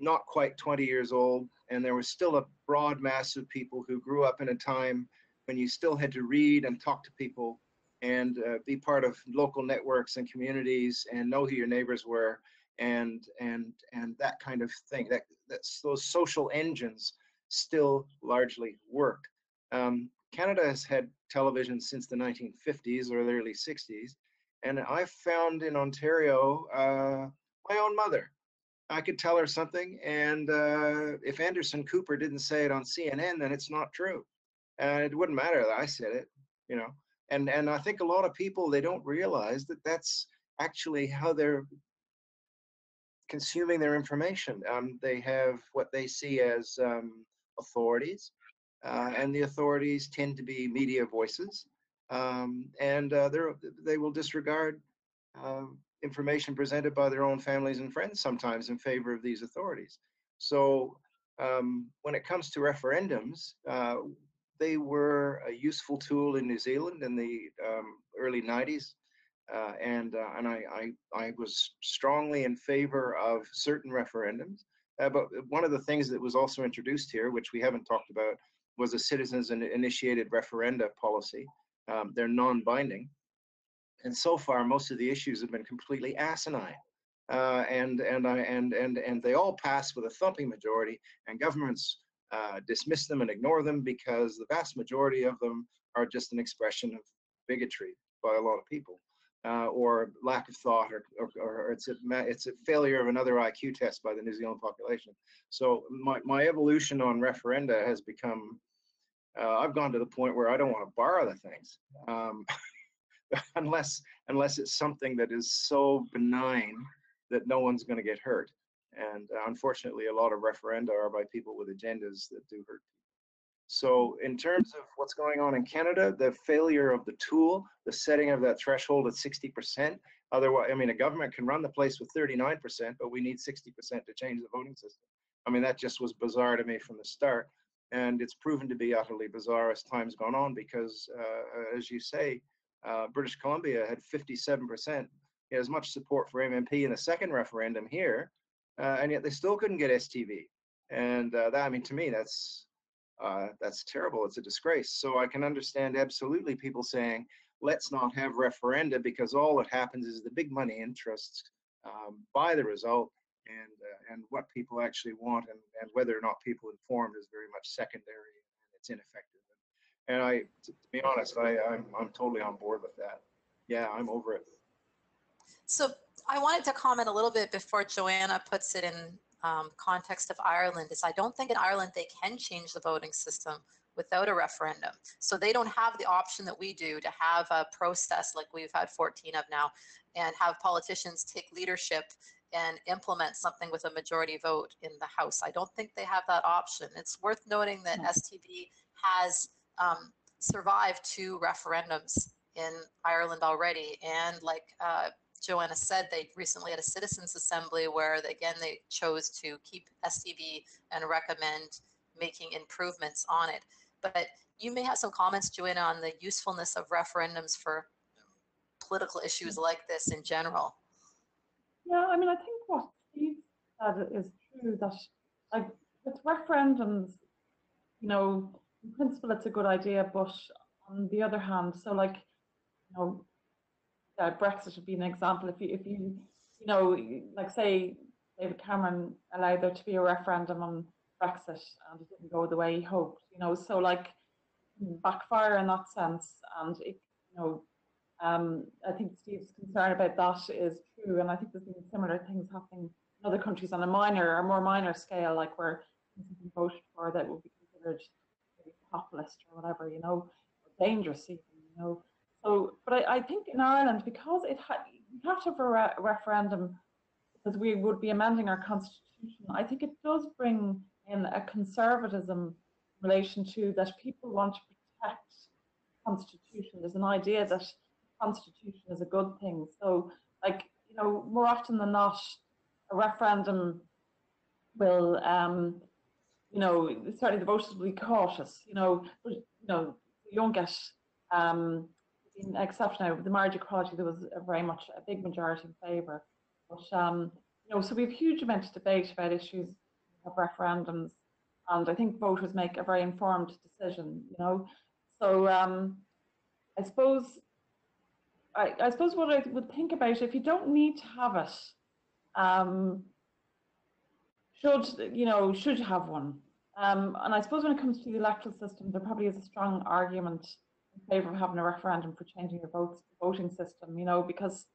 not quite 20 years old, and there was still a broad mass of people who grew up in a time when you still had to read and talk to people and uh, be part of local networks and communities and know who your neighbors were and and and that kind of thing. That that's those social engines still largely work. Um, canada has had television since the 1950s or the early 60s and i found in ontario uh, my own mother. I could tell her something and uh, if anderson cooper didn't say it on cnn then it's not true. And it wouldn't matter that i said it you know and and i think a lot of people they don't realize that that's actually how they're consuming their information. Um, they have what they see as um, authorities uh, and the authorities tend to be media voices um, and uh, they will disregard uh, information presented by their own families and friends sometimes in favor of these authorities. So um, when it comes to referendums uh, they were a useful tool in New Zealand in the um, early 90s. Uh, and uh, and I, I, I, was strongly in favor of certain referendums. Uh, but one of the things that was also introduced here, which we haven't talked about, was a citizens initiated referenda policy. Um, they're non-binding. And so far, most of the issues have been completely asinine. Uh, and and I and and and they all pass with a thumping majority, and governments uh, dismiss them and ignore them because the vast majority of them are just an expression of bigotry by a lot of people. Uh, or lack of thought, or, or, or, it's, a, it's a failure of another IQ test by the New Zealand population. So my, my evolution on referenda has become, uh, I've gone to the point where I don't want to borrow the things, um, unless unless it's something that is so benign that no one's going to get hurt. And uh, unfortunately, a lot of referenda are by people with agendas that do hurt people. So in terms of what's going on in Canada, the failure of the tool, the setting of that threshold at 60%. Otherwise, I mean, a government can run the place with 39%, but we need 60% to change the voting system. I mean, that just was bizarre to me from the start. And it's proven to be utterly bizarre as time's gone on because, uh, as you say, uh, British Columbia had 57%, as much support for MMP in the second referendum here, uh, and yet they still couldn't get STV. And uh, that, I mean, to me, that's uh, that's terrible. It's a disgrace. So I can understand absolutely people saying, let's not have referenda because all that happens is the big money interests um, buy the result and uh, and what people actually want and, and whether or not people informed is very much secondary and it's ineffective. And I, to, be honest, I, I'm, I'm totally on board with that. Yeah, I'm over it. So I wanted to comment a little bit before Joanna puts it in um, context of Ireland is I don't think in Ireland they can change the voting system without a referendum. So they don't have the option that we do to have a process like we've had 14 of now and have politicians take leadership and implement something with a majority vote in the House. I don't think they have that option. It's worth noting that. STV has um, survived two referendums in Ireland already. And like uh, Joanna said, they recently had a citizens assembly where again they chose to keep STV and recommend making improvements on it. But you may have some comments, Joanna, on the usefulness of referendums for political issues like this in general. Yeah, I mean, I think what Steve said is true that, like, with referendums, you know, in principle, it's a good idea, but on the other hand, so like, you know, yeah, Brexit would be an example. If you, if you, you know, like say David Cameron allowed there to be a referendum on Brexit and it didn't go the way he hoped, you know, so like backfire in that sense, and it, you know, um, I think Steve's concern about that is true, and I think there's been similar things happening in other countries on a minor or more minor scale, like where something voted for that would be considered populist or whatever, you know, dangerous even, you know. So, but I, I think in Ireland, because it had, you have a re- referendum, because we would be amending our constitution, I think it does bring in a conservatism relation to that people want to protect the constitution. There's an idea that constitution is a good thing. So, like, you know, more often than not, a referendum will, um, you know, certainly the voters will be cautious, you know, but, you know, you don't get, um, in exception now, with the marriage equality, there was a very much a big majority in favour. But, um, you know, so we have huge amount of debate about issues of referendums, and I think voters make a very informed decision, you know. So, um, I suppose I, I suppose what I would think about if you don't need to have it, um, should you know should you have one? Um, and I suppose when it comes to the electoral system, there probably is a strong argument in favour of having a referendum for changing your votes, voting system. You know because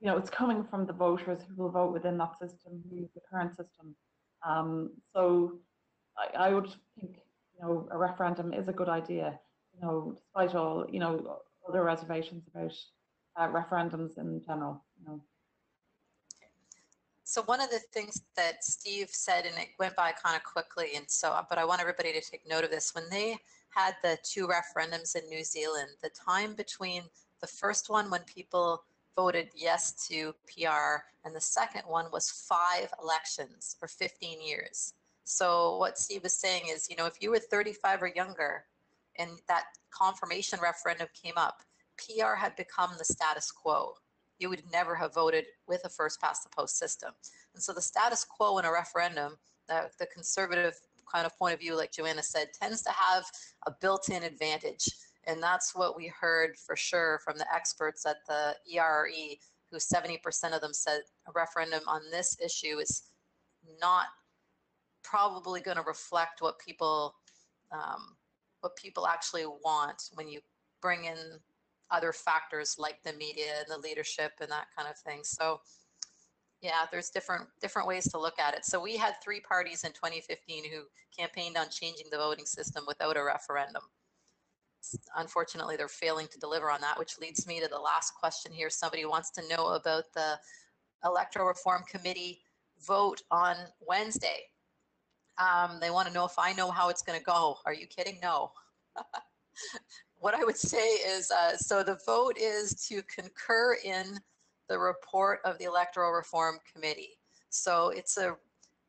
you know it's coming from the voters who will vote within that system, the current system. Um, so I, I would think you know a referendum is a good idea. You know, despite all you know other reservations about uh, referendums in general. You know. So one of the things that Steve said, and it went by kind of quickly, and so, but I want everybody to take note of this. When they had the two referendums in New Zealand, the time between the first one when people voted yes to PR and the second one was five elections for 15 years. So what Steve was saying is, you know, if you were 35 or younger and that confirmation referendum came up, PR had become the status quo. You would never have voted with a first past the post system. And so the status quo in a referendum, the, the conservative kind of point of view, like Joanna said, tends to have a built in advantage. And that's what we heard for sure from the experts at the ERRE, who 70% of them said a referendum on this issue is not probably going to reflect what people um, what people actually want when you bring in other factors like the media and the leadership and that kind of thing. So yeah, there's different different ways to look at it. So we had three parties in 2015 who campaigned on changing the voting system without a referendum. Unfortunately, they're failing to deliver on that, which leads me to the last question here. Somebody wants to know about the Electoral Reform Committee vote on Wednesday. Um, they want to know if I know how it's going to go. Are you kidding? No. what I would say is, uh, so the vote is to concur in the report of the Electoral Reform Committee. So it's a,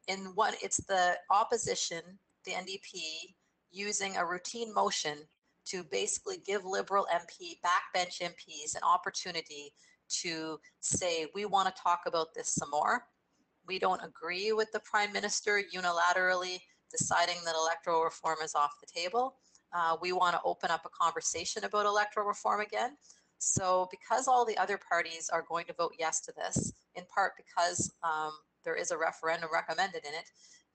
in one, it's the opposition, the NDP, using a routine motion to basically give Liberal MP, backbench MPs, an opportunity to say, we want to talk about this some more. We don't agree with the Prime Minister unilaterally deciding that electoral reform is off the table. Uh, we want to open up a conversation about electoral reform again. So because all the other parties are going to vote yes to this, in part because um, there is a referendum recommended in it,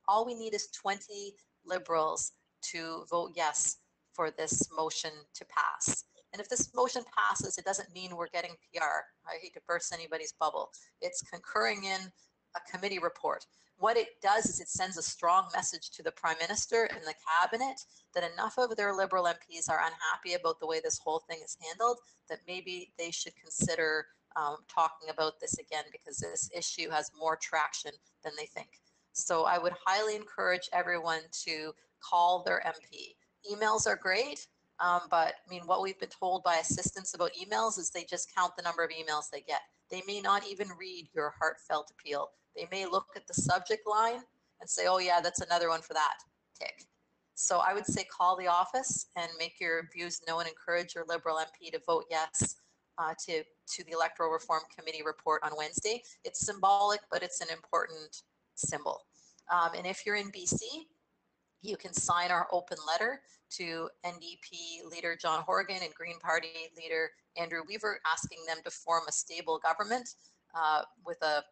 all we need is 20 liberals to vote yes for this motion to pass. And if this motion passes, it doesn't mean we're getting PR. I hate to burst anybody's bubble. It's concurring in a committee report. What it does is it sends a strong message to the prime minister and the cabinet that enough of their liberal MPs are unhappy about the way this whole thing is handled, that maybe they should consider um, talking about this again because this issue has more traction than they think. So I would highly encourage everyone to call their MP. Emails are great, um, but I mean, what we've been told by assistants about emails is they just count the number of emails they get. They may not even read your heartfelt appeal. They may look at the subject line and say, oh yeah, that's another one for that, tick. So I would say call the office and make your views known, and encourage your Liberal MP to vote yes uh, to, to the Electoral Reform Committee report on Wednesday. It's symbolic, but it's an important symbol. Um, and if you're in BC, you can sign our open letter to NDP leader John Horgan and Green Party leader Andrew Weaver, asking them to form a stable government uh, with a,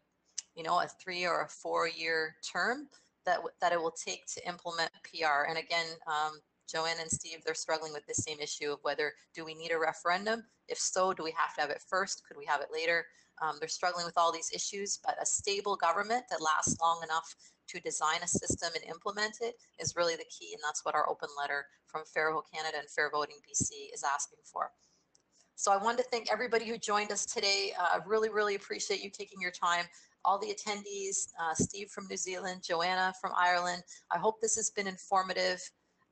you know, a three or a four-year term that that it will take to implement PR. And again, um, Joanne and Steve, they're struggling with the same issue of whether do we need a referendum? If so, do we have to have it first? Could we have it later? Um, they're struggling with all these issues, but a stable government that lasts long enough to design a system and implement it is really the key. And that's what our open letter from Fair Canada and Fair Voting BC is asking for. So I wanted to thank everybody who joined us today. I uh, really, really appreciate you taking your time. All the attendees, uh, Steve from New Zealand, Joanna from Ireland. I hope this has been informative.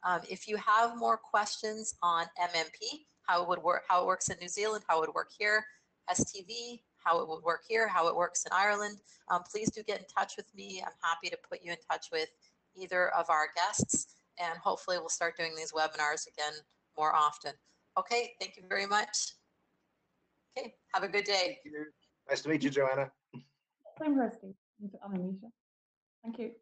Um, if you have more questions on MMP, how it would work, how it works in New Zealand, how it would work here, STV, how it would work here, how it works in Ireland, um, please do get in touch with me. I'm happy to put you in touch with either of our guests and hopefully we'll start doing these webinars again more often. Okay, thank you very much. Okay, have a good day. Nice to meet you, Joanna. Same here, Steve. I'm Anisha. Thank you.